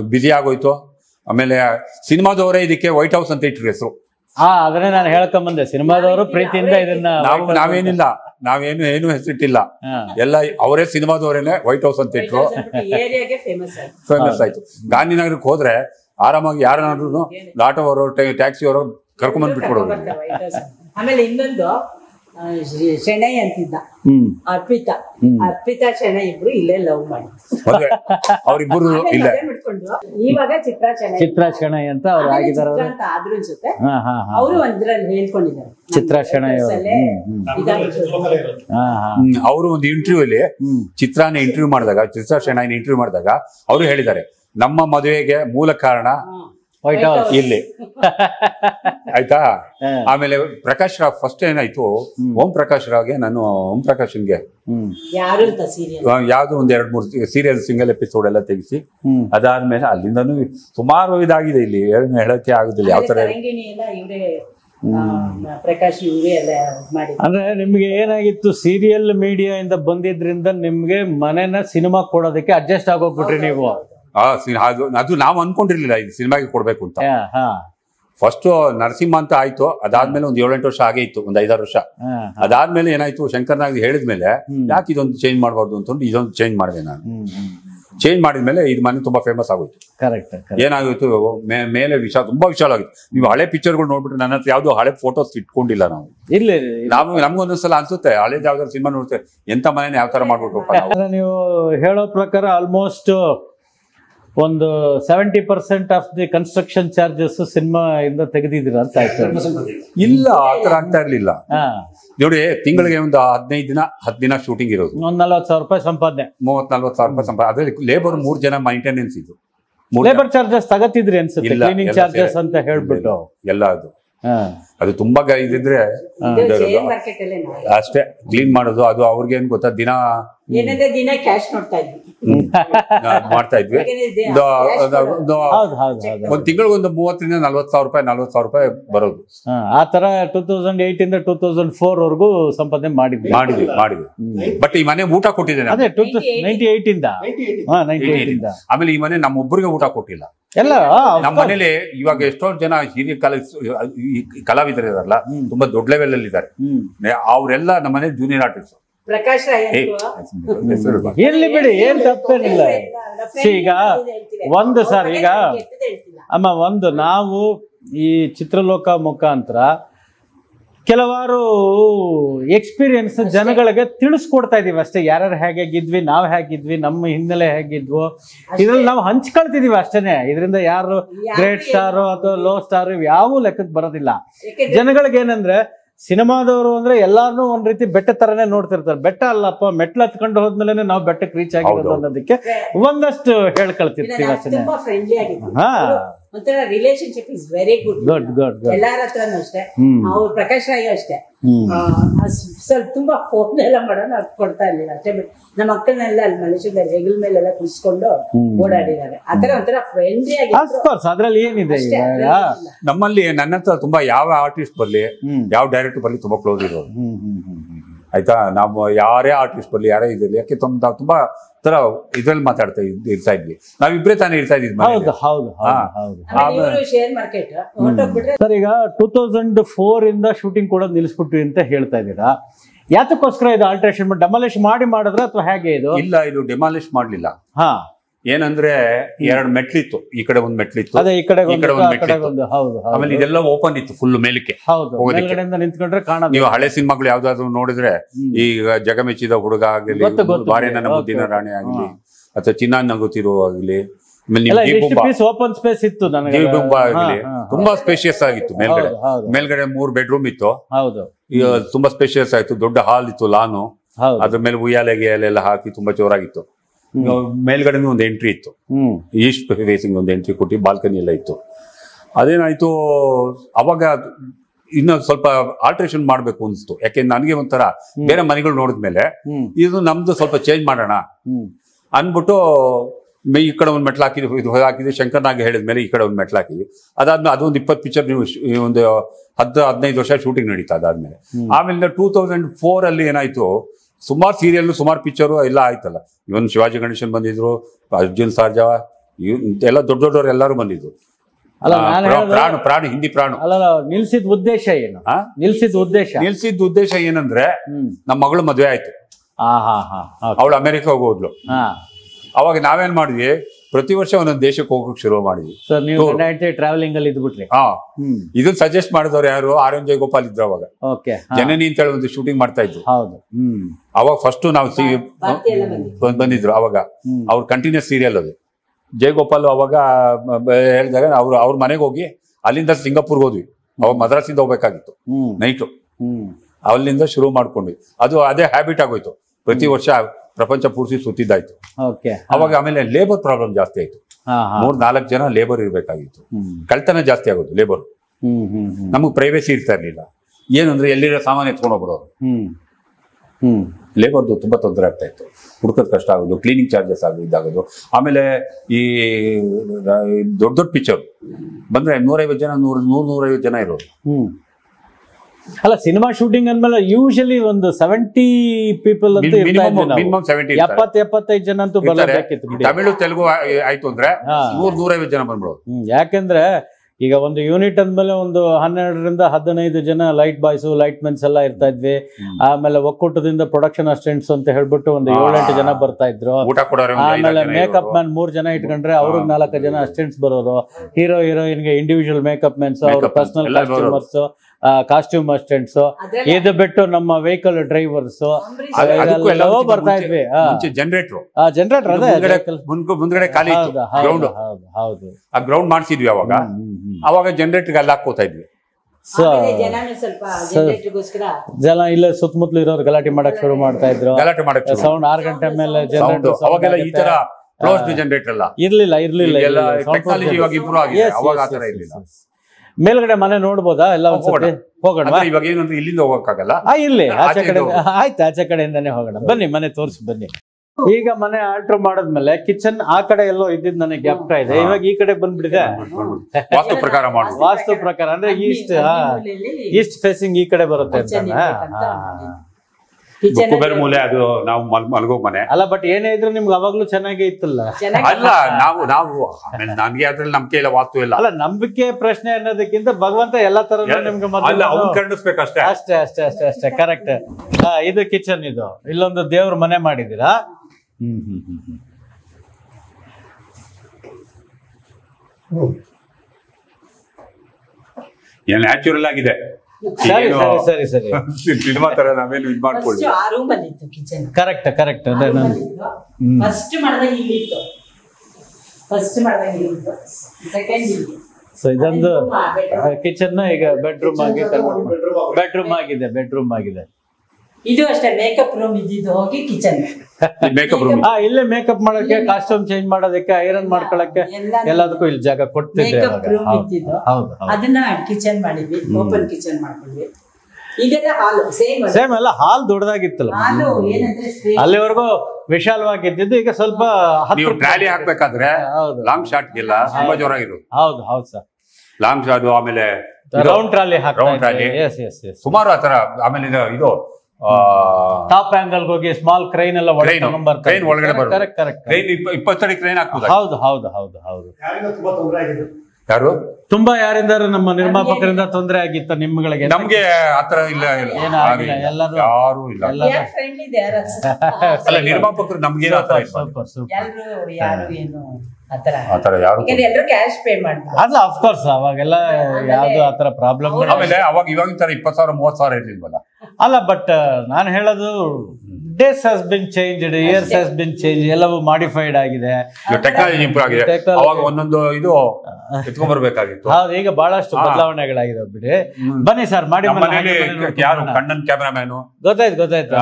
ಬ್ಯುಸಿ ಆಗೋಯ್ತು. ಆಮೇಲೆ ಸಿನಿಮಾದವರೇ ಇದಕ್ಕೆ ವೈಟ್ ಹೌಸ್ ಅಂತ ಇಟ್ಟರು ಹೆಸರು. ಹಾ ಅದನ್ನೇ ನಾನು ಹೇಳ್ಕೊಂಬಂದೆ ಸಿನಿಮಾದವರು ಪ್ರೀತಿಯಿಂದ ಇದನ್ನ ನಾವು ನಾವೇನಿಲ್ಲ ನಾವೇನು ಏನು ಹೆಸರಿಟ್ಟಿಲ್ಲ. ಎಲ್ಲ ಅವರೇ ಸಿನಿಮಾದವರೇನೆ ವೈಟ್ ಹೌಸ್ ಅಂತ ಇಟ್ರು. ಏರಿಯಾಗೆ ಫೇಮಸ್ ಆಯ್ತು. ಗಾಂಧಿನಗರಕ್ಕೆ ಹೋದ್ರೆ ಆರಾಮಾಗಿ ಯಾರನ್ನಾದ್ರೂ ಆಟೋ ಅವರು ಟ್ಯಾಕ್ಸಿ ಅವರು ಕರ್ಕೊಂಡ್ ಬಿಟ್ಕೊಡೋರು ಬರ್ತಾವೆ, ಆಮೇಲೆ ಇನ್ನೊಂದು ಶೆಣೈ ಅಂತಿದ್ದ. ಹ್ಮ್. ಅರ್ಪಿತಾ. ಅರ್ಪಿತಾ ಶೆಣೈ ಇಬ್ರು ಇಲ್ಲೇ ಲವ್ ಮಾಡಿ ಮದ್ವೆ ಇಲ್ಲ. ಇವಾಗ ಚಿತ್ರ ಶೆಣೈ. ಚಿತ್ರ ಶೆಣೈ ಅಂತ ಅವ್ರು ಆಗಿದ್ದಾರೆ ಅಂತ ಆದ್ರೂ ಅನ್ಸುತ್ತೆ. ಹಾ ಹಾ ಹಾ ಅವರು ಒಂದ್ರಲ್ಲಿ ಹೇಳ್ಕೊಂಡಿದ್ದಾರೆ. ಚಿತ್ರ ಶೆಣೈ ಅವರು. ಒಂದು ಇಂಟರ್ವ್ಯೂ ಅಲ್ಲಿ ಹ್ಮ್. ಚಿತ್ರಾನ ಇಂಟರ್ವ್ಯೂ ಮಾಡಿದಾಗ ಚಿತ್ರ ಶೆಣೈನ ಇಂಟರ್ವ್ಯೂ ಮಾಡಿದಾಗ ಅವರು ಹೇಳಿದ್ದಾರೆ ನಮ್ಮ ಮದುವೆಗೆ ಮೂಲ ಕಾರಣ. ವೈಟ್ ಹೌಸ್ ಇಲ್ಲಿ. (laughs) ಆಯ್ತಾ? ಆಮೇಲೆ ಪ್ರಕಾಶ್ ರಾವ್ ಫಸ್ಟ್ ಏನಾಯ್ತು? ಓಂ ಪ್ರಕಾಶ್ ರಾವ್ಗೆ ನಾನು ಓಂ ಪ್ರಕಾಶ್ಗೆ ಯಾವ್ದು ಒಂದ್ ಎರಡ್ ಮೂರು ಸೀರಿಯಲ್ ಸಿಂಗಲ್ ಎಪಿಸೋಡ್ ಎಲ್ಲ ತೆಗಿಸಿ. ಅದಾದ್ಮೇಲೆ ಅಲ್ಲಿಂದನೂ ಸುಮಾರು ಇದಾಗಿದೆ ಇಲ್ಲಿ. ಏನು ಹೇಳಕ್ಕೆ ಆಗುದಿಲ್ಲ. ಯಾವ ತರ ಪ್ರಕಾಶ್ ಅಂದ್ರೆ ನಿಮ್ಗೆ ಏನಾಗಿತ್ತು? ಸೀರಿಯಲ್ ಮೀಡಿಯಾ ಇಂದ ಬಂದಿದ್ರಿಂದ ನಿಮ್ಗೆ ಮನೆನ ಸಿನಿಮಾ ಕೊಡೋದಕ್ಕೆ ಅಡ್ಜಸ್ಟ್ ಆಗೋಗ್ಬಿಟ್ರಿ ನೀವು. ಆ, ಅದು ಅದು ನಾವು ಅನ್ಕೊಂಡಿರ್ಲಿಲ್ಲ ಇದು ಸಿನಿಮಾಗೆ ಕೊಡ್ಬೇಕು ಅಂತ. ಫಸ್ಟ್ ನರಸಿಂಹ ಅಂತ ಆಯ್ತು ಅದಾದ್ಮೇಲೆ ಒಂದ್ ಏಳೆಂಟು ವರ್ಷ ಆಗೇ ಇತ್ತು ಒಂದ್ ಐದಾರು ವರ್ಷ. ಅದಾದ್ಮೇಲೆ ಏನಾಯ್ತು ಶಂಕರ್ನಾಗ್ ಹೇಳಿದ್ಮೇಲೆ ಹ್ಮ್. ಯಾಕೆ ಇದೊಂದು ಚೇಂಜ್ ಮಾಡಬಾರ್ದು ಅಂತಂದು ಇದೊಂದು ಚೇಂಜ್ ಮಾಡಿದೆ ನಾನು. ಚೇಂಜ್ ಮಾಡಿದ್ಮೇಲೆ ಇದು ಮನೆ ತುಂಬಾ ಫೇಮಸ್ ಆಗೋಯ್ತು. ಕರೆಕ್ಟ್ ಏನಾಗೋಯ್ತು ಮೇಲೆ ವಿಶಾಲ ತುಂಬಾ ವಿಶಾಲ ಆಗಿತ್ತು ನೀವು ಹಳೆ ಪಿಕ್ಚರ್ಗಳು ನೋಡ್ಬಿಟ್ರೆ ನನ್ನ ಹತ್ರ ಯಾವ್ದು ಹಳೆ ಫೋಟೋಸ್ ಇಟ್ಕೊಂಡಿಲ್ಲ ನಾವು. ಇಲ್ಲ ನಾವು ನಮ್ಗೊಂದೊಂದ್ಸಲ ಅನ್ಸುತ್ತೆ ಹಳೆ ಯಾವ್ದಾದ್ರು ಸಿನಿಮಾ ನೋಡ್ತೇವೆ ಎಂತ ಮನೇನ ಯಾವ ತರ ಮಾಡ್ಬಿಟ್ಟು ನೀವು. ಹೇಳೋ ಪ್ರಕಾರ ಆಲ್ಮೋಸ್ಟ್ ಒಂದು seventy percent of the construction charges cinema ಇಂದ ತೆಗೆದಿದ್ದೀರಾ ಅಂತ ಆಯ್ತು. ಇಲ್ಲ ಆತರ ಆಗ್ತಾ ಇರ್ಲಿಲ್ಲ. ಹಾ. ನೋಡಿ ತಿಂಗಳಿಗೆ ಒಂದು ಹದಿನೈದು ದಿನ ಹತ್ತು ದಿನ ಶೂಟಿಂಗ್ ಇರೋದು. ಒಂದ್ ನಲ್ವತ್ತು ಸಾವಿರ ರೂಪಾಯಿ ಸಂಪಾದನೆ. ಮೂವತ್ ನಲ್ವತ್ತು ಸಾವಿರ ರೂಪಾಯಿ ಸಂಪಾದನೆ. ಅದೇ ಲೇಬರ್ ಮೂರು ಜನ ಮೈಂಟೆನೆನ್ಸ್ ಇದು. ಲೇಬರ್ ಚಾರ್ಜಸ್ ತಗತ್ತಿದ್ರಿ ಅನ್ಸುತ್ತೆ ಕ್ಲೀನಿಂಗ್ ಚಾರ್ಜಸ್ ಅಂತ ಹೇಳ್ಬಿಟ್ಟು. ಎಲ್ಲ ಅದು. ಹಾ. ಅದು ತುಂಬಾ ಇದ್ರೆ ಅಷ್ಟೇ ಕ್ಲೀನ್ ಮಾಡೋದು ಅದು ಅವ್ರಿಗೆ ಏನ್ ಗೊತ್ತಾ ದಿನ ಏನಂದ್ರೆ ದಿನ ಕ್ಯಾಶ್ ನೋಡ್ತಾ ಇದ್ವಿ. ಮಾಡ್ತಾ ಇದ್ವಿ. ಒಂದು- ತಿಂಗಳಿಗೆ ಒಂದು ಮೂವತ್ತರಿಂದ ನಲ್ವತ್ತು ಸಾವಿರ ರೂಪಾಯಿ ನಲ್ವತ್ತು ಸಾವಿರ ರೂಪಾಯಿ ಬರೋದು. ಆ ತರ ಟೂ ತೌಸಂಡ್ ಏಟ್ ಇಂದ ಟೂ ತೌಸಂಡ್ ಫೋರ್ ವರ್ಗೂ ಸಂಪಾದನೆ ಮಾಡಿದ್ವಿ. ಮಾಡಿದ್ವಿ ಮಾಡಿದ್ವಿ. ಬಟ್ ಈ ಮನೆ ಊಟ ಕೊಟ್ಟಿದ್ದೇನೆ ಅದೇ ಟೂ 98 ನೈಂಟಿ ಏಟ್ ಇಂದ. ಹಾ ನೈಂಟಿ ಏಟ್ ಇಂದ. ಆಮೇಲೆ ಈ ಮನೆ ನಮ್ಮೊಬ್ಬರಿಗೆ ಊಟ ಕೊಟ್ಟಿಲ್ಲ. ಎಲ್ಲ ನಮ್ಮ ಮನೇಲಿ ಇವಾಗ ಎಷ್ಟೊಂದು ಜನ ಹಿರಿಯ ಕಲಾ ಈ ಕಲಾವಿದರು ಇದಾರಲ್ಲ ತುಂಬಾ ದೊಡ್ಡ ಲೆವೆಲ್ ಅಲ್ಲಿ ಇದ್ದಾರೆ. ಹ್ಮ್. ಅವರೆಲ್ಲ ನಮ್ಮ ಮನೆ ಜೂನಿಯರ್ ಆರ್ಟಿಸ್ಟ್ ಪ್ರಕಾಶ್ ರಾಯ್ ಇರ್ಲಿ ಬಿಡಿ ಏನ್ ತಪ್ಪೇನಿಲ್ಲ. ಈಗ ಒಂದು ಸರ್ ಈಗ ಅಮ್ಮ ಒಂದು ನಾವು ಈ ಚಿತ್ರಲೋಕ ಮುಖಾಂತರ ಕೆಲವಾರು ಎಕ್ಸ್ಪೀರಿಯನ್ಸ್ ಜನಗಳಿಗೆ ತಿಳಿಸ್ಕೊಡ್ತಾ ಇದೀವಿ ಅಷ್ಟೇ. ಯಾರ್ಯಾರು ಹೇಗಾಗಿದ್ವಿ ನಾವು ಹೇಗಿದ್ವಿ ನಮ್ಮ ಹಿನ್ನೆಲೆ ಹೇಗಿದ್ವು ಇದ್ರಲ್ಲಿ ನಾವು ಹಂಚ್ಕೊಳ್ತಿದೀವಿ ಅಷ್ಟೇನೆ. ಇದರಿಂದ ಯಾರು ಗ್ರೇಟ್ ಸ್ಟಾರು ಅಥವಾ ಲೋ ಸ್ಟಾರ್ ಯಾವ ಲೆಕ್ಕಕ್ಕೆ ಬರೋದಿಲ್ಲ. ಜನಗಳಿಗೆ ಏನಂದ್ರೆ ಸಿನಿಮಾದವರು ಅಂದ್ರೆ ಎಲ್ಲಾರನ್ನೂ ಒಂದ್ ರೀತಿ ಬೆಟ್ಟ ತರನೇ ನೋಡ್ತಿರ್ತಾರೆ ಬೆಟ್ಟ ಅಲ್ಲಪ್ಪ ಮೆಟ್ಲು ಹತ್ಕೊಂಡು ಹೋದ್ಮೇಲೆ ನಾವು ಬೆಟ್ಟಕ್ಕೆ ರೀಚ್ ಆಗಿರೋದು. ಅನ್ನೋದಕ್ಕೆ ಒಂದಷ್ಟು ಹೇಳ್ಕೊಳ್ತಿರ್ತೀವಿ ಹಾ. ಒಂಥರ relationship is very good good good good ಎಲ್ಲಾರ ಹತ್ರನೂ ಅಷ್ಟೇ. ಅವ್ರು ಪ್ರಕಾಶ್ ರಾಯ್ ಅಷ್ಟೇ. ಸ್ವಲ್ಪ ತುಂಬಾ ಫೋನ್ ಎಲ್ಲ ಮಾಡೋಣ ಅದ್ ಕೊಡ್ತಾ ಇರ್ಲಿಲ್ಲ. ಅಷ್ಟೇ ಬಿಟ್ಟು ನಮ್ಮ ಮಕ್ಕಳನ್ನೆಲ್ಲ ಅಲ್ಲಿ ಮನುಷ್ಯನಲ್ಲಿ ಹೆಗಲ ಮೇಲೆಲ್ಲ ಕುಡಿಸ್ಕೊಂಡು ಓಡಾಡಿದ್ದಾರೆ. ಆತರ ಒಂಥರ ಫ್ರೆಂಡ್ಲಿ ಆಗಿ ಅಫ್ಕೋರ್ಸ್ ಅದ್ರಲ್ಲಿ ಏನಿದೆ. ನಮ್ಮಲ್ಲಿ ನನ್ನ ಹತ್ರ ತುಂಬಾ ಯಾವ ಆರ್ಟಿಸ್ಟ್ ಬರ್ಲಿ. ಯಾವ ಡೈರೆಕ್ಟರ್ ಬರ್ಲಿ ತುಂಬಾ ಕ್ಲೋಸ್ ಹ್ಮ್. ಆಯ್ತಾ? ನಾವು ಯಾರೇ ಆರ್ಟಿಸ್ಟ್ ಬರ್ಲಿ ಯಾರೇ ಇದ್ರಲ್ಲಿ ಯಾಕೆ ತುಂಬ ನಾವು ತುಂಬಾ ತರ ಇದ್ರಲ್ಲಿ ಮಾತಾಡ್ತಾ ಇದ್- ಇರ್ತಾ ಇದ್ವಿ. ನಾವಿಬ್ಬರೇ ತಾನೇ ಇರ್ತಾ ಇದ್ವಿ ಹೌದು ಹೌದು ಹೌದು ಹೌದು. ಆಮೇಲೆ ಇವರು ಶೇರ್ ಮಾರ್ಕೆಟ್ ಹೊರಟೋಗ್ಬಿಟ್ರೆ ಸರ್ ಈಗ ಟೂ ತೌಸಂಡ್ ಫೋರ್ ಇಂದ ಶೂಟಿಂಗ್ ಕೂಡ ನಿಲ್ಲಿಸ್ಬಿಟ್ವಿ ಅಂತ ಹೇಳ್ತಾ ಇದ್ದೀರಾ? ಯಾತಕ್ಕೋಸ್ಕರ ಇದು ಆಲ್ಟ್ರೇಷನ್ ಡೆಮಾಲಿಷ್ ಮಾಡಿ ಮಾಡಿದ್ರೆ ಅಥವಾ ಹೇಗೆ ಇದು? ಇಲ್ಲ ಇದು ಡೆಮಾಲಿಷ್ ಮಾಡ್ಲಿಲ್ಲ. ಹಾ. ಏನಂದ್ರೆ ಎರಡು ಮೆಟ್ಲಿತ್ತು. ಈ ಕಡೆ ಒಂದ್ ಮೆಟ್ಲಿತ್ತು ಅದೇ ಈ ಕಡೆ ಈ ಕಡೆ ಒಂದು ಮೆಟ್ಲಿತ್ತು. ಹೌದು ಆಮೇಲೆ ಇದೆಲ್ಲ ಓಪನ್ ಇತ್ತು ಫುಲ್ ಮೇಲಕ್ಕೆ ಹೌದು. ಮೇಲ್ಗಡೆಯಿಂದ ನಿಂತ್ಕೊಂಡ್ರೆ ಕಾಣೋದು ನೀವು ಹಳೆ ಸಿನಿಮಾಗಳು ಯಾವ್ದಾದ್ರು ನೋಡಿದ್ರೆ ಈ ಈಗ ಜಗಮೆಚ್ಚಿದ ಹುಡುಗ ಆಗಲಿ ಬಾರಿ ನನ್ನ ಮುದ್ದಿನ ರಾಣಿ ಆಗಲಿ ಅಥವಾ ಚಿನ್ನ ನಗುತ್ತಿರೋ ಆಗಲಿ ಓಪನ್ ಸ್ಪೇಸ್ ಇತ್ತು ಆಗಲಿ ತುಂಬಾ ಸ್ಪೇಷಿಯಸ್ ಆಗಿತ್ತು ಮೇಲ್ಗಡೆ. ಮೇಲ್ಗಡೆ ಮೂರ್ ಬೆಡ್ರೂಮ್ ಇತ್ತು. ಹೌದು. ಈಗ ತುಂಬಾ ಸ್ಪೇಷಿಯಸ್ ಆಯ್ತು ದೊಡ್ಡ ಹಾಲ್ ಇತ್ತು ಲಾನು ಅದ್ರ ಮೇಲೆ ಉಯ್ಯಾಲೆ ಗಿಯಾಲೆ ಎಲ್ಲ ಹಾಕಿ ತುಂಬಾ ಜೋರಾಗಿತ್ತು. ಮೇಲ್ಗಡೆ ಒಂದು ಎಂಟ್ರಿ ಇತ್ತು. ಈಸ್ಟ್ ಫೇಸಿಂಗ್ ಒಂದು ಎಂಟ್ರಿ ಕೊಟ್ಟು ಬಾಲ್ಕನಿ ಎಲ್ಲ ಇತ್ತು. ಅದೇನಾಯ್ತು ಅವಾಗ ಇನ್ನ ಸ್ವಲ್ಪ ಆಲ್ಟ್ರೇಷನ್ ಮಾಡ್ಬೇಕು ಅನ್ಸ್ತು. ಯಾಕೆ ನನಗೆ ಒಂಥರ ಬೇರೆ ಮನೆಗಳು ನೋಡಿದ್ಮೇಲೆ ಇದು ನಮ್ದು ಸ್ವಲ್ಪ ಚೇಂಜ್ ಮಾಡೋಣ. ಹ್ಮ್. ಅನ್ಬಿಟ್ಟು ಮೇ- ಈ ಕಡೆ ಒಂದು ಮೆಟ್ಲು ಹಾಕಿದ್ವಿ ಇದು ಹಾಕಿದ್ವಿ ಶಂಕರ್ನಾಗ್ ಹೇಳಿದ್ಮೇಲೆ ಈ ಕಡೆ ಒಂದು ಮೆಟ್ಲು ಹಾಕಿದ್ವಿ. ಅದಾದ್ಮೇಲೆ ಅದೊಂದು ಇಪ್ಪತ್ತು ಪಿಕ್ಚರ್ ನೀವು ಒಂದು ಹತ್ತು ಹದಿನೈದು ವರ್ಷ ಶೂಟಿಂಗ್ ನಡೀತಾ ಅದಾದ್ಮೇಲೆ. ಆಮೇಲೆ ಟೂ ತೌಸಂಡ್ ಫೋರ್ ಅಲ್ಲಿ ಏನಾಯ್ತು ಸುಮಾರು ಸೀರಿಯಲ್ ಸುಮಾರು ಪಿಕ್ಚರು ಎಲ್ಲ ಆಯ್ತಲ್ಲ. ಇವನ್ ಶಿವಾಜಿ ಗಣೇಶನ್ ಬಂದಿದ್ರು ಅರ್ಜುನ್ ಸರ್ಜಾ ಎಲ್ಲ ದೊಡ್ಡ ದೊಡ್ಡವ್ರು ಎಲ್ಲರೂ ಬಂದಿದ್ರು. ಪ್ರಾಣ ಪ್ರಾಣ ಹಿಂದಿ ಪ್ರಾಣ. ನಿಲ್ಸಿದ ಉದ್ದೇಶ ಏನು? ನಿಲ್ಸಿದ ಉದ್ದೇಶ? ನಿಲ್ಸಿದ ಉದ್ದೇಶ ಏನಂದ್ರೆ ನಮ್ಮ ಮಗಳು ಮದುವೆ ಆಯ್ತು. ಅವಳು ಅಮೆರಿಕ ಹೋಗೋದ್ಲು ಅವಾಗ ನಾವೇನ್ ಮಾಡಿದ್ವಿ ಪ್ರತಿ ವರ್ಷ ಒಂದೊಂದು ದೇಶಕ್ಕೆ ಹೋಗಕ್ ಶುರು ಮಾಡಿದ್ವಿ. ಸರ್ ನೀವು. ಟ್ರಾವೆಲಿಂಗ್ ಅಲ್ಲಿ ಇದ್ಬಿಟ್ರಿ? ಹಾ. ಇದನ್ ಇದನ್ನ ಸಜೆಸ್ಟ್ ಮಾಡಿದವ್ರು ಯಾರು? ಆರ್ ಎನ್ ಜಯಗೋಪಾಲ್ ಇದ್ರು ಅವಾಗ. ಓಕೆ ಜನನಿ ಅಂತ ಹೇಳಿ ಒಂದು ಶೂಟಿಂಗ್ ಮಾಡ್ತಾ ಇದ್ರು. ಹೌದು. ಹ್ಮ್. ಅವಾಗ ಫಸ್ಟ್ ನಾವು ಬಂದಿದ್ರು. ಅವಾಗ. ಅವ್ರ ಕಂಟಿನ್ಯೂಸ್ ಸೀರಿಯಲ್ ಅದು. ಜಯಗೋಪಾಲ್ ಅವಾಗ ಹೇಳಿದಾಗ ಅವ್ರು ಅವ್ರ ಮನೆಗೆ ಹೋಗಿ ಅಲ್ಲಿಂದ ಸಿಂಗಾಪುರ್ಗೆ ಹೋದ್ವಿ. ಅವಾಗ ಮದ್ರಾಸಿಂದ ಹೋಗ್ಬೇಕಾಗಿತ್ತು. ನೈಟು ಹ್ಮ್. ಅಲ್ಲಿಂದ ಶುರು ಮಾಡ್ಕೊಂಡ್ವಿ. ಅದು ಅದೇ ಹ್ಯಾಬಿಟ್ ಆಗೋಯ್ತು. ಪ್ರತಿ ವರ್ಷ ಪ್ರಪಂಚ ಪೂರ್ತಿ ಸುತ್ತಿದ್ದಾಯ್ತು. ಓಕೆ ಅವಾಗ ಆಮೇಲೆ ಲೇಬರ್ ಪ್ರಾಬ್ಲಮ್ ಜಾಸ್ತಿ ಆಯ್ತು. ಮೂರ್ ನಾಲ್ಕು ಜನ ಲೇಬರ್ ಇರಬೇಕಾಗಿತ್ತು. ಹ್ಮ್. ಕಳ್ತನ ಜಾಸ್ತಿ ಆಗೋದು ಲೇಬರ್ ಹ್ಮ್ ಹ್ಮ್ ಹ್ಮ್. ನಮಗೆ ಪ್ರೈವೇಸಿ ಇರ್ತಾ ಇರ್ಲಿಲ್ಲ. ಏನಂದ್ರೆ ಎಲ್ಲಿರೋ ಸಾಮಾನು ಎತ್ಕೊಂಡು ಹೋಗ್ಬಿಡೋರು. ಹ್ಮ್ ಹ್ಮ್. ಲೇಬರ್ದು ತುಂಬಾ ತೊಂದರೆ ಆಗ್ತಾ ಇತ್ತು. ಹುಡುಕೋದು ಕಷ್ಟ ಆಗೋದು ಕ್ಲೀನಿಂಗ್ ಚಾರ್ಜಸ್ ಆಗೋದು ಇದಾಗೋದು. ಆಮೇಲೆ ಈ ದೊಡ್ಡ ದೊಡ್ಡ ಪಿಕ್ಚರ್ ಬಂದ್ರೆ ನೂರೈವತ್ತು ಜನ ನೂರ ನೂರ ನೂರೈವತ್ತು ಜನ ಇರೋದು ಅಲ್ಲ ಸಿನಿಮಾ ಶೂಟಿಂಗ್ ಅಂದ್ಮೇಲೆ ಯೂಶಲಿ ಒಂದು ಸೆವೆಂಟಿ ಪೀಪಲ್ ಅಂತ ಮಿನಿಮಮ್ ಸೆವೆಂಟಿ ಎಪ್ಪತ್ ಎಪ್ಪತ್ತೈದು ಜನ ಅಂತೂ ಬರಲೇಬೇಕಿತ್ತು ತಮಿಳು ತೆಲುಗು ಆಯ್ತು ಅಂದ್ರೆ. ನೂರ್ ನೂರೈವತ್ತು ಜನ ಬಂದ್ಬಿಡೋದು. ಯಾಕೆಂದ್ರೆ ಈಗ ಒಂದು ಯೂನಿಟ್ ಅಂದ್ಮೇಲೆ ಒಂದು ಹನ್ನೆರಡರಿಂದ ಹದಿನೈದು ಜನ ಲೈಟ್ ಬಾಯ್ಸ್ ಲೈಟ್ ಮೆನ್ಸ್ ಎಲ್ಲ ಇರ್ತಾ ಇದ್ವಿ. ಆಮೇಲೆ ಒಕ್ಕೂಟದಿಂದ ಪ್ರೊಡಕ್ಷನ್ ಅಸಿಸ್ಟೆಂಟ್ಸ್ ಅಂತ ಹೇಳ್ಬಿಟ್ಟು ಒಂದು. ಏಳೆಂಟು ಜನ ಬರ್ತಾ ಇದ್ರು. ಆಮೇಲೆ ಮೇಕಪ್ ಮ್ಯಾನ್ ಮೂರ್ ಜನ ಇಟ್ಕೊಂಡ್ರೆ ಅವ್ರಿಗೆ ನಾಲ್ಕು ಜನ ಅಸಿಸ್ಟೆಂಟ್ಸ್ ಬರೋರು. ಹೀರೋ ಹೀರೋಯಿನ್ಗೆ ಇಂಡಿವಿಜುವಲ್ ಮೇಕಪ್ ಮೆನ್ಸ್ ಅವ್ರ ಪರ್ಸನಲ್. ಕಾಸ್ಟ್ಯೂಮರ್ಸ್ ಕಾಸ್ಟ್ಯೂಮ್ ಅಸಿಸ್ಟೆಂಟ್ಸ್ ಇದು ಬಿಟ್ಟು ನಮ್ಮ ವೆಹಿಕಲ್ ಡ್ರೈವರ್ಸ್ ಬರ್ತಾ ಇದ್ವಿ. ಜನರೇಟರ್ ಜನರೇಟರ್ ಅದೇ ಮುಂದ್ಗಡೆ. ಖಾಲಿ ಗ್ರೌಂಡ್ ಹೌದು ಆ ಗ್ರೌಂಡ್ ಮಾಡ್ಸಿದ್ವಿ ಅವಾಗ. ಅವಾಗ ಜನರೇಟರ್ ಅಲ್ಲಿ ಹಾಕೋತಾ ಇದ್ವಿ. ಜನನು ಸ್ವಲ್ಪ ಜನರೇಟರ್ಗೋಸ್ಕರ ಜನ ಇಲ್ಲ ಸುತ್ತಮುತ್ತಲು ಇರೋರು ಗಲಾಟೆ ಮಾಡಕ್ ಶುರು ಮಾಡ್ತಾ ಇದ್ರು. ಗಲಾಟೆ ಮಾಡಕ್ ಸೌಂಡ್ ಆರು ಗಂಟೆ ಮೇಲೆ ಜನರೇಟರ್ ಅವಾಗೆಲ್ಲ ಈ ತರ ಜನರೇಟರ್ ಅಲ್ಲ. ಇರ್ಲಿಲ್ಲ ಇರ್ಲಿಲ್ಲ ಟೆಕ್ನಾಲಜಿ ಇವಾಗ ಇದೆ. ಆಗಿದೆ. ಅವಾಗ ಆ ತರ ಇರ್ಲಿಲ್ಲ. ಮೇಲ್ಗಡೆ ಮನೆ ನೋಡ್ಬೋದಾ ಎಲ್ಲ ಒಂದ್ಸತಿ ಹೋಗೋಣ. ಇವಾಗ ಏನಂದ್ರೆ ಇಲ್ಲಿಂದ ಹೋಗಕ್ಕಾಗಲ್ಲ ಇಲ್ಲಿ ಆಚೆ ಕಡೆ. ಆಯ್ತು ಆಚೆ ಕಡೆಯಿಂದಾನೇ ಹೋಗೋಣ ಬನ್ನಿ ಮನೆ ತೋರಿಸಿ ಬನ್ನಿ ಈಗ ಮನೆ ಆಲ್ಟರ್ ಮಾಡಿದ್ಮೇಲೆ ಕಿಚನ್ ಆ ಕಡೆ ಎಲ್ಲೋ ಇದ್ದಿದ್ ನನಗೆ ಜ್ಞಾಪಕ ಇದೆ ಇವಾಗ ಈ ಕಡೆ ಬಂದ್ಬಿಟ್ಟಿದೆ ವಾಸ್ತು ಪ್ರಕಾರ ಮಾಡುದು ವಾಸ್ತು ಪ್ರಕಾರ ಅಂದ್ರೆ ಈಸ್ಟ್ ಈಸ್ಟ್ ಫೇಸಿಂಗ್ ಈ ಕಡೆ ಬರುತ್ತೆ Kitchen ಕುಬೇರ ಮೂಲೆ ಅದು ನಾವು ಮಲಗೋ ಮಲ್ಗೋ ಮನೆ. ಅಲ್ಲ ಬಟ್ ಏನೇ ಇದ್ರು ನಿಮ್ಗೆ ಅವಾಗ್ಲೂ ಚೆನ್ನಾಗೇ ಇತ್ತಲ್ಲ? ಅಲ್ಲ ನಾವು ನಾವು ನನ್ಗೆ ಅದ್ರಲ್ಲಿ ನಂಬಿಕೆ ಇಲ್ಲ ವಾಸ್ತು ಇಲ್ಲ. ಅಲ್ಲ ನಂಬಿಕೆ ಪ್ರಶ್ನೆ ಅನ್ನೋದಕ್ಕಿಂತ ಭಗವಂತ ಎಲ್ಲಾ ತರ ನಿಮ್ಗೆ ಕಂಡಿಸ್ಬೇಕಷ್ಟೇ ಅಷ್ಟೇ. ಅಷ್ಟೇ ಅಷ್ಟೇ ಅಷ್ಟೇ ಕರೆಕ್ಟ್ ಇದು ಕಿಚನ್ ಇದು. ಇಲ್ಲೊಂದು ದೇವ್ರ ಮನೆ ಮಾಡಿದೀರಾ ಹ್ಮ್ ಹ್ಮ್ ಹ್ಮ್ ಹ್ಮ್. ಏನ್ ನ್ಯಾಚುರಲ್ ಆಗಿದೆ. ಸರಿ ಸರಿ ಸರಿ ಸರಿ. (laughs) ಸಿನಿಮಾ ತರ ನಾವೇನು ಇದ್ ಫಸ್ಟ್ ಮಾಡ್ಕೊಳ್ಳಿ ಆ ರೂಮ್ ಅಲ್ಲಿ ಇತ್ತು ಕಿಚನ್ ಕರೆಕ್ಟ್ ಕರೆಕ್ಟ್ ಅದೇ ನಾನು. ಫಸ್ಟ್ ಮಾಡಿದಾಗ ಇಲ್ಲಿತ್ತು ಫಸ್ಟ್ ಮಾಡಿದಾಗ ಇಲ್ಲಿತ್ತು ಸೆಕೆಂಡ್ ಇಲ್ಲಿ. ಸೊ ಇದೊಂದು. ಕಿಚನ್ ಈಗ ಬೆಡ್ರೂಮ್ ಆಗಿ ಬೆಡ್ರೂಮ್ ಆಗಿದೆ ಬೆಡ್ರೂಮ್ ಆಗಿದೆ. ಇದು ಅಷ್ಟೇ ಮೇಕಪ್ ರೂಮ್ ಇದ್ದಿದ್ದು ಹೋಗಿ ಕಿಚನ್ ಮೇಕಪ್ ರೂಮ್ ಆ ಇಲ್ಲೇ ಮೇಕಪ್ ಮಾಡೋಕೆ ಕಾಸ್ಟ್ಯೂಮ್ ಚೇಂಜ್ ಮಾಡೋದಕ್ಕೆ ಐರನ್ ಮಾಡ್ಕೊಳಕ್ಕೆ ಎಲ್ಲ- ಎಲ್ಲದಕ್ಕೂ ಇಲ್ಲಿ ಜಾಗ ಕೊಡ್ತಿದ್ದೆ ಮೇಕಪ್ ರೂಮ್ ಇದ್ದಿದ್ದು. ಅದನ್ನ ಕಿಚನ್ ಮಾಡಿದ್ವಿ ಓಪನ್ ಕಿಚನ್ ಮಾಡ್ಕೊಂಡ್ವಿ. ಹಾಲು ಸೇಮ್ ಸೇಮ್ ಎಲ್ಲ ಹಾಲ್ ದೊಡ್ಡದಾಗಿತ್ತಲ್ಲ. ಹಾಲು ಏನಂದ್ರೆ ಅಲ್ಲಿವರೆಗೂ ವಿಶಾಲವಾಗಿದ್ದು ಈಗ ಸ್ವಲ್ಪ ನೀವು ಟ್ರಾಲಿ ಹಾಕ್ಬೇಕಾದ್ರೆ ಹೌದು. ಲಾಂಗ್ ಶಾಟ್ ಇಲ್ಲ ತುಂಬಾ ಜೋರಾಗಿರೋದು. ಹೌದು ಹೌದು ಸರ್. ಲಾಂಗ್ ಶಾಟ್ ಆಮೇಲೆ ರೌಂಡ್ ಟ್ರಾಲಿ ರೌಂಡ್ ಟ್ರಾಲಿ. ಸುಮಾರು ಆತರ ಆಮೇಲೆ ಇದು ಇದು ಟಾಪ್ ಆಂಗಲ್ ಹೋಗಿ ಸ್ಮಾಲ್ ಕ್ರೈನ್ ಎಲ್ಲ crane. ಒಳಗಡೆ ಕರೆಕ್ಟ್ correct. ಟ್ರೈನ್ ಇಪ್ಪತ್ತಡಿ ಟ್ರೈನ್ ಹಾಕ್ಬೋದು? ಹೌದು ಹೌದು ಹೌದು ಹೌದು. ಯಾರು? ತುಂಬಾ ಯಾರಿಂದಾರು ನಮ್ಮ ನಿರ್ಮಾಪಕರಿಂದ ತೊಂದರೆ ಆಗಿತ್ತು ನಿಮ್ಗಳಿಗೆ. ನಮ್ಗೆ ಆತರ ಇಲ್ಲ ಇಲ್ಲ. ಏನೂ ಎಲ್ಲರೂ- ಯಾರು ಇಲ್ಲ. ಅಲ್ಲ ನಿರ್ಮಾಪಕರು ನಮ್ಗೆ ಆತರ ಇಲ್ಲ. ಸೂಪರ್ ಸೂಪರ್ ಎಲ್ರು ಯಾರು ಏನು ಆತರ ಯಾರು ಯಾಕಂದ್ರೆ ಎಲ್ರು ಕ್ಯಾಶ್ ಪೇ ಮಾಡ್ತಾರೆ. ಅಲ್ಲ ಅಫ್ಕೋರ್ಸ್ ಅವಾಗೆಲ್ಲ ಯಾವ್ದು ಆತರ ಪ್ರಾಬ್ಲಮ್ ಆಮೇಲೆ ಅವಾಗ ಇವಾಗಿನ ತರ ಇಪ್ಪತ್ತು ಸಾವಿರ ಮೂವತ್ ಸಾವಿರ ಇರ್ಲಿಲ್ವಲ್ಲ? ಅಲ್ಲ ಬಟ್ ನಾನು ಹೇಳೋದು days has been changed years has been change ಎಲ್ಲವೂ ಮಾಡಿಫೈಡ್ ಆಗಿದೆ. ಟೆಕ್ನಾಲಜಿ ಇಂಪ್ರೂವ್ ಆಗಿದೆ. ಅವಾಗ ಒಂದೊಂದು ಇದು ಎತ್ಕೊಂಡ್ ಬರ್ಬೇಕಾಗಿತ್ತು ಹೌದು ಈಗ ಬಹಳಷ್ಟು. ಬದಲಾವಣೆಗಳಾಗಿದೆ ಬಿಡಿ. ಬನ್ನಿ ಸರ್ ಮಾಡಿ ಮನೇಲಿ ಯಾರು ಕಣ್ಣನ್ ಕ್ಯಾಮ್ರಾಮ್ಯಾನು ಗೊತ್ತಾಯ್ತು ಗೊತ್ತಾಯ್ತು.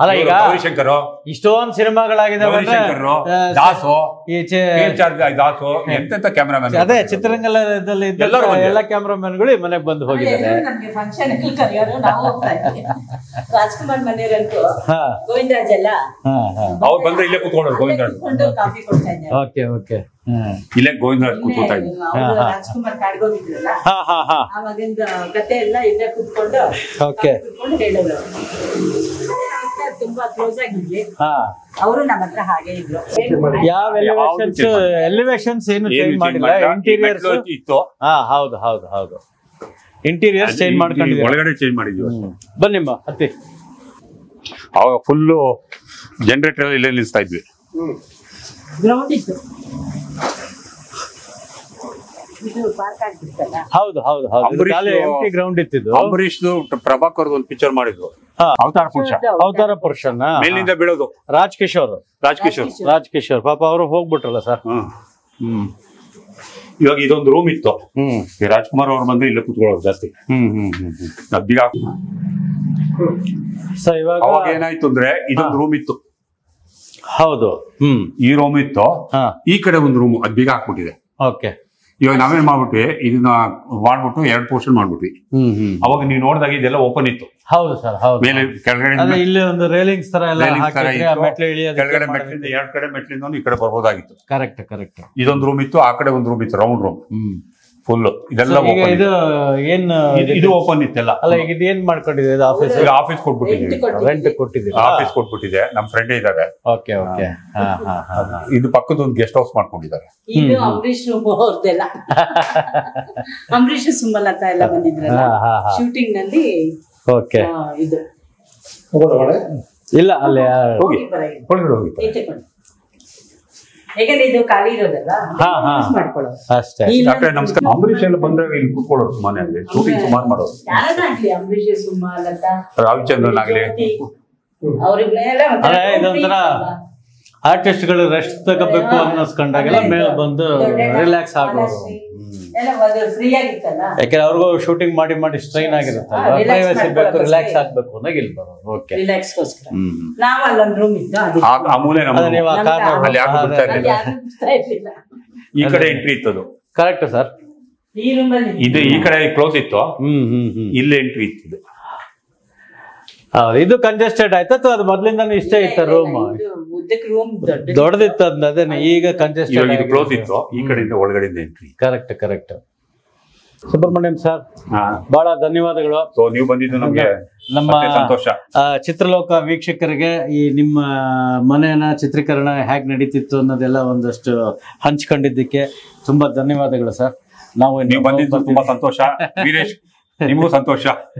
ಅಲ್ಲ ಈಗ ರವಿಶಂಕರ್. ಇಷ್ಟೊಂದು ಸಿನಿಮಾಗಳಾಗಿದೆ ದಾಸೋ ದಾಸು ಈಚೆ ಚಾರ್ಜ್ ದಾಸು ಎಂತೆಂತ ಕ್ಯಾಮ್ರಾಮ್ಯಾನ್ ಅದೇ ಚಿತ್ರರಂಗದಲ್ಲಿ ಎಲ್ಲ ಎಲ್ಲರೂ ಗಳು ಎಲ್ಲ ಕ್ಯಾಮ್ರಾಮನ್ಗಳು ಮನೆಗೆ ಬಂದು ಹೋಗಿದ್ದಾರೆ. ರಾಜ್ಕುಮಾರ್ ಮನೆಯವರಂತೂ ಹಾ. ಗೋವಿಂದರಾಜ್ ಎಲ್ಲ ಹಾ ಹಾ. ಅವ್ರು ಬಂದ್ರೆ ಇಲ್ಲೇ ಕೂತ್ಕೊಂಡ್ರು ಗೋವಿಂದರಾಜ್. ಕೂತ್ಕೊಂಡು ಕಾಫಿ ಕೊಡ್ತಾ ಇದ್ದಾರೆ. Okay okay. ಇಲ್ಲೇ ಗೋವಿಂದರಾಜ್ ಕೂತ್ಕೊತಾ ಇದ್ವಿ. ಅವ್ರು ಹಾ, ಹಾ. ರಾಜ್ಕುಮಾರ್ ಕಾಡ್ಗೋಗಿದ್ರಲ್ಲ ಹಾ ಹಾ ಹಾ. ಆವಾಗಿಂದ ಕತೆ ಎಲ್ಲ ಇಲ್ಲೇ ಕೂತ್ಕೊಂಡು ತುಂಬಾ ಕ್ಲೋಸ್ ಆಗಿದ್ವಿ. ಹಾ. ಅವರು ನಮ್ಮ ಹತ್ರ ಹಾಗೆ ಇದ್ರು. ಯಾವ ಎಲಿವೇಶನ್ಸ್ change ಎಲಿವೇಶನ್ಸ್ ಏನು ಚೇಂಜ್ change ಮಾಡಿಲ್ಲ? ಮಾಡಿಲ್ಲ. ಇಂಟೀರಿಯರ್ಸ್ ಇತ್ತು. ಹಾ ಹೌದು ಹೌದು ಹೌದು. ಇಂಟೀರಿಯರ್ಸ್ ಚೇಂಜ್ ಮಾಡ್ಕೊಂಡಿದ್ವಿ ಮಾಡ್ಕೊಂಡಿದ್ದೀವಿ ಒಳಗಡೆ ಚೇಂಜ್ ಮಾಡಿದ್ವಿ. ಬನ್ನಿಮ್ಮ ಹತ್ತಿ. ಅವಾಗ ಫುಲ್ಲು ಜನರೇಟರ್ ಇಲ್ಲೇ ನಿಲ್ಸ್ತಾ ಇದ್ವಿ. ಗ್ರೌಂಡ್ ಇತ್ತು. ಹೌದು ಹೌದು ಹೌದು. ಅಂಬರೀಷ್ ಎಂಟಿ ಗ್ರೌಂಡ್ ಇತ್ತಿದ್ದು. ಅಂಬರೀಷ್ದು ಪ್ರಭಾಕರ್ ಒಂದು ಪಿಕ್ಚರ್ ಮಾಡಿದ್ರು. ಹಾ. ಅವತಾರ ಪುರುಷ. ಅವತಾರ ಪುರುಷನ? ಮೇಲಿಂದ ಬೀಳೋದು. ರಾಜ್ ಕಿಶೋರ್ ರಾಜ್ ಕಿಶೋರ್ ರಾಜ್ ಕಿಶೋರ್ ಪಾಪ ಅವರು ಹೋಗ್ಬಿಟ್ರಲ್ಲ ಸರ್. ಹ್ಮ್. ಹ್ಮ್. ಇವಾಗ ಇದೊಂದು ರೂಮ್ ಇತ್ತು. ಹ್ಮ್. ಈ ರಾಜ್ಕುಮಾರ್ ಅವ್ರು ಬಂದ್ರೆ ಇಲ್ಲೇ ಕುತ್ಕೊಳ್ಳೋದು ಜಾಸ್ತಿ. ಹ್ಮ್ ಹ್ಮ್ ಹ್ಮ್ ಅವಾಗ ಏನಾಯ್ತು ಅಂದ್ರೆ ಇದೊಂದು ರೂಮ್ ಇತ್ತು. ಹೌದು. ಹ್ಮ್. ಈ ರೂಮ್ ಇತ್ತು. ಹಾ. ಈ ಕಡೆ ಒಂದು ರೂಮ್ ಅದ್ ಬೀಗ ಹಾಕ್ಬಿಟ್ಟಿದೆ. ಓಕೆ. ಇವಾಗ ನಾವೇನ್ ಮಾಡ್ಬಿಟ್ವಿ ಇದನ್ನ ಮಾಡ್ಬಿಟ್ಟು ಎರಡು ಪೋರ್ಷನ್ ಮಾಡ್ಬಿಟ್ವಿ. ಅವಾಗ ನೀವು ನೋಡಿದಾಗ ಇದೆಲ್ಲ ಓಪನ್ ಇತ್ತು. ಹೌದು ಸರ್ ಹೌದು. ಮೇಲೆ ಕೆಳಗಡೆ ಇಲ್ಲಿ ಒಂದು ರೈಲಿಂಗ್ಸ್ ತರ ಎಲ್ಲ ಕೆಳಗಡೆ ಮೆಟ್ಲಿಂದ ಎರಡ್ ಕಡೆ ಮೆಟ್ಲಿಂದ ಈ ಕಡೆ ಬರ್ಬೋದಾಗಿತ್ತು. ಕರೆಕ್ಟ್ ಕರೆಕ್ಟ್ ಇದೊಂದು ರೂಮ್ ಇತ್ತು ಆ ಕಡೆ ಒಂದು ರೂಮ್ ಇತ್ತು ರೌಂಡ್ ರೂಮ್ ಹ್ಮ್. ಫುಲ್ ಇದೆಲ್ಲ ಈಗ open ಇದು ಇದೆ. ಏನ್ ಇದು- ಓಪನ್ ಇತ್ತೆಲ್ಲ. ಅಲ್ಲ ಈಗ ಇದು ಏನ್ ಮಾಡ್ಕೊಂಡಿದೆ ಇದು ಆಫೀಸ್ ಈಗ ಆಫೀಸ್ ಕೊಟ್ಬಿಟ್ಟಿದ್ದೀವಿ. ರೆಂಟ್ ಕೊಟ್ಟಿದ್ದೀವಿ. ಆಫೀಸ್ ಕೊಟ್ಬಿಟ್ಟಿದೆ. ನಮ್ ಫ್ರೆಂಡ್ ಇದ್ದಾರೆ. ಓಕೆ ಓಕೆ ಹಾ ಹಾ ಹಾ ಹಾ. ಇದು ಪಕ್ಕದ ಒಂದು ಗೆಸ್ಟ್ ಹೌಸ್ ಮಾಡ್ಕೊಂಡಿದ್ದಾರೆ. ಇದು ಅಂಬರೀಶ್ ಅವ್ರದ್ದೆಲ್ಲ. ಅಂಬರೀಶ್ ಸುಮಲತಾ ಎಲ್ಲ ಬಂದಿದ್ರಲ್ಲ? ಹಾ, ಹಾ, ಹಾ. ಶೂಟಿಂಗ್ನಲ್ಲಿ ಓಕೆ ಆ, ಇದು ಇಲ್ಲ ಅಲ್ಲಿ ಹೋಗಿ ಹೋಗಿ ಬರ ಇಲ್ಲಿ. ಒಳಗಡೆ ಹೋಗಿ. ಈ ತಗೊಂಡು. ಯಾಕಂದ್ರೆ ಇದು ಖಾಲಿ ಇರೋದಲ್ಲ ಹಾ, ಹಾ. ಮಾಡ್ಕೊಳ್ಳೋದು. ಅಷ್ಟೇ. ಡಾಕ್ಟರ್ ನಮಸ್ಕಾರ. ಅಂಬರೀಷ್ ಎಲ್ಲ ಬಂದ್ರೆ ಇಲ್ಲಿ ಕೂತ್ಕೊಳ್ಳೋರು ಅಲ್ಲಿ. ಶೂಟಿಂಗ್ ಸುಮಾರು ಮಾಡೋರು ಯಾರನ್ನಾಗ್ಲಿ ಆಗ್ಲಿ ಅವ್ರಿಗೆಲ್ಲ ಇದೊಂಥರ ಆರ್ಟಿಸ್ಟ್ಗಳು ರೆಸ್ಟ್ ತಗೋಬೇಕು ಅನ್ನಿಸ್ಕೊಂಡಾಗೆಲ್ಲ ಮೇಲೆ ಬಂದು ರಿಲ್ಯಾಕ್ಸ್ ಆಗಿತ್ತಲ್ಲ ಯಾಕಂದ್ರೆ ಅವ್ರಿಗೂ ಶೂಟಿಂಗ್ ಮಾಡಿ ಮಾಡಿ ಸ್ಟ್ರೈನ್ ಆಗಿರುತ್ತೆ ಹಾ, relax ಪ್ರೈವಸಿ ಬೇಕು ರಿಲ್ಯಾಕ್ಸ್. ಆಗ್ಬೇಕು ಅನ್ನೋಕೆ ಇಲ್ಲಿ ಬರೋದು ಓಕೆ ರಿಲ್ಯಾಕ್ಸ್ಗೋಸ್ಕರ ನಾವು ಅಲ್ಲೊಂದು ರೂಮ್ ಇತ್ತು ಅದು. ಆ- ಮೂಲೆ ನಮ್ಮ ನೀವು ಆ ಕಾರ್ನರ್ ಅಲ್ಲಿ ಯಾರು ಬಿಡ್ತಾ ಇರ್ಲಿಲ್ಲ. ಈ ಕಡೆ ಎಂಟ್ರಿ ಇತ್ತು ಕರೆಕ್ಟ್ ಸರ್ ಈ ರೂಮಲ್ಲಿ ಇದು ಈ ಕಡೆ ಕ್ಲೋಸ್ ಇತ್ತು. ಹ್ಮ್ ಹ್ಮ್ ಹ್ಮ್. ಇಲ್ಲಿ ಎಂಟ್ರಿ ಇತ್ತು ಇದು. ಇದು ಕಂಜೆಸ್ಟೆಡ್ ಆಯ್ತು. ಅಥವಾ ಅದು ಮೊದ್ಲಿಂದಾನು ಇಷ್ಟೇ ಇತ್ತು ರೂಮ್ ಉದ್ದಕ್ಕೆ ರೂಮ್ ದೊಡ್ಡದಿತ್ತು. ಅದನ್ನ ಅದೇನೆ ಈಗ ಕಂಜೆಸ್ಟೆಡ್ ಕ್ಲೋಸ್ ಇತ್ತು. ಈ ಕಡೆಯಿಂದ ಒಳಗಡೆಯಿಂದ entry correct correct Subramanyam sir ಬಹಳ ಧನ್ಯವಾದಗಳು. ಸೊ ನೀವು ಬಂದಿದ್ದು ನಮಗೆ ನಮ್ಮ ಮತ್ತೆ ಸಂತೋಷ. ಆ, ಚಿತ್ರಲೋಕ ವೀಕ್ಷಕರಿಗೆ ಈ ನಿಮ್ಮ ಮನೆಯನ್ನ ಚಿತ್ರೀಕರಣ ಹೇಗೆ ನಡೀತಿತ್ತು ಅನ್ನೋದೆಲ್ಲ ಒಂದಷ್ಟು ಹಂಚ್ಕೊಂಡಿದ್ದಕ್ಕೆ ತುಂಬಾ ಧನ್ಯವಾದಗಳು ಸರ್ ನಾವು ನೀವು ಬಂದಿದ್ದು ತುಂಬಾ ಸಂತೋಷ. ವೀರೇಶ್ ನಿಮಗೂ ಸಂತೋಷ. (laughs)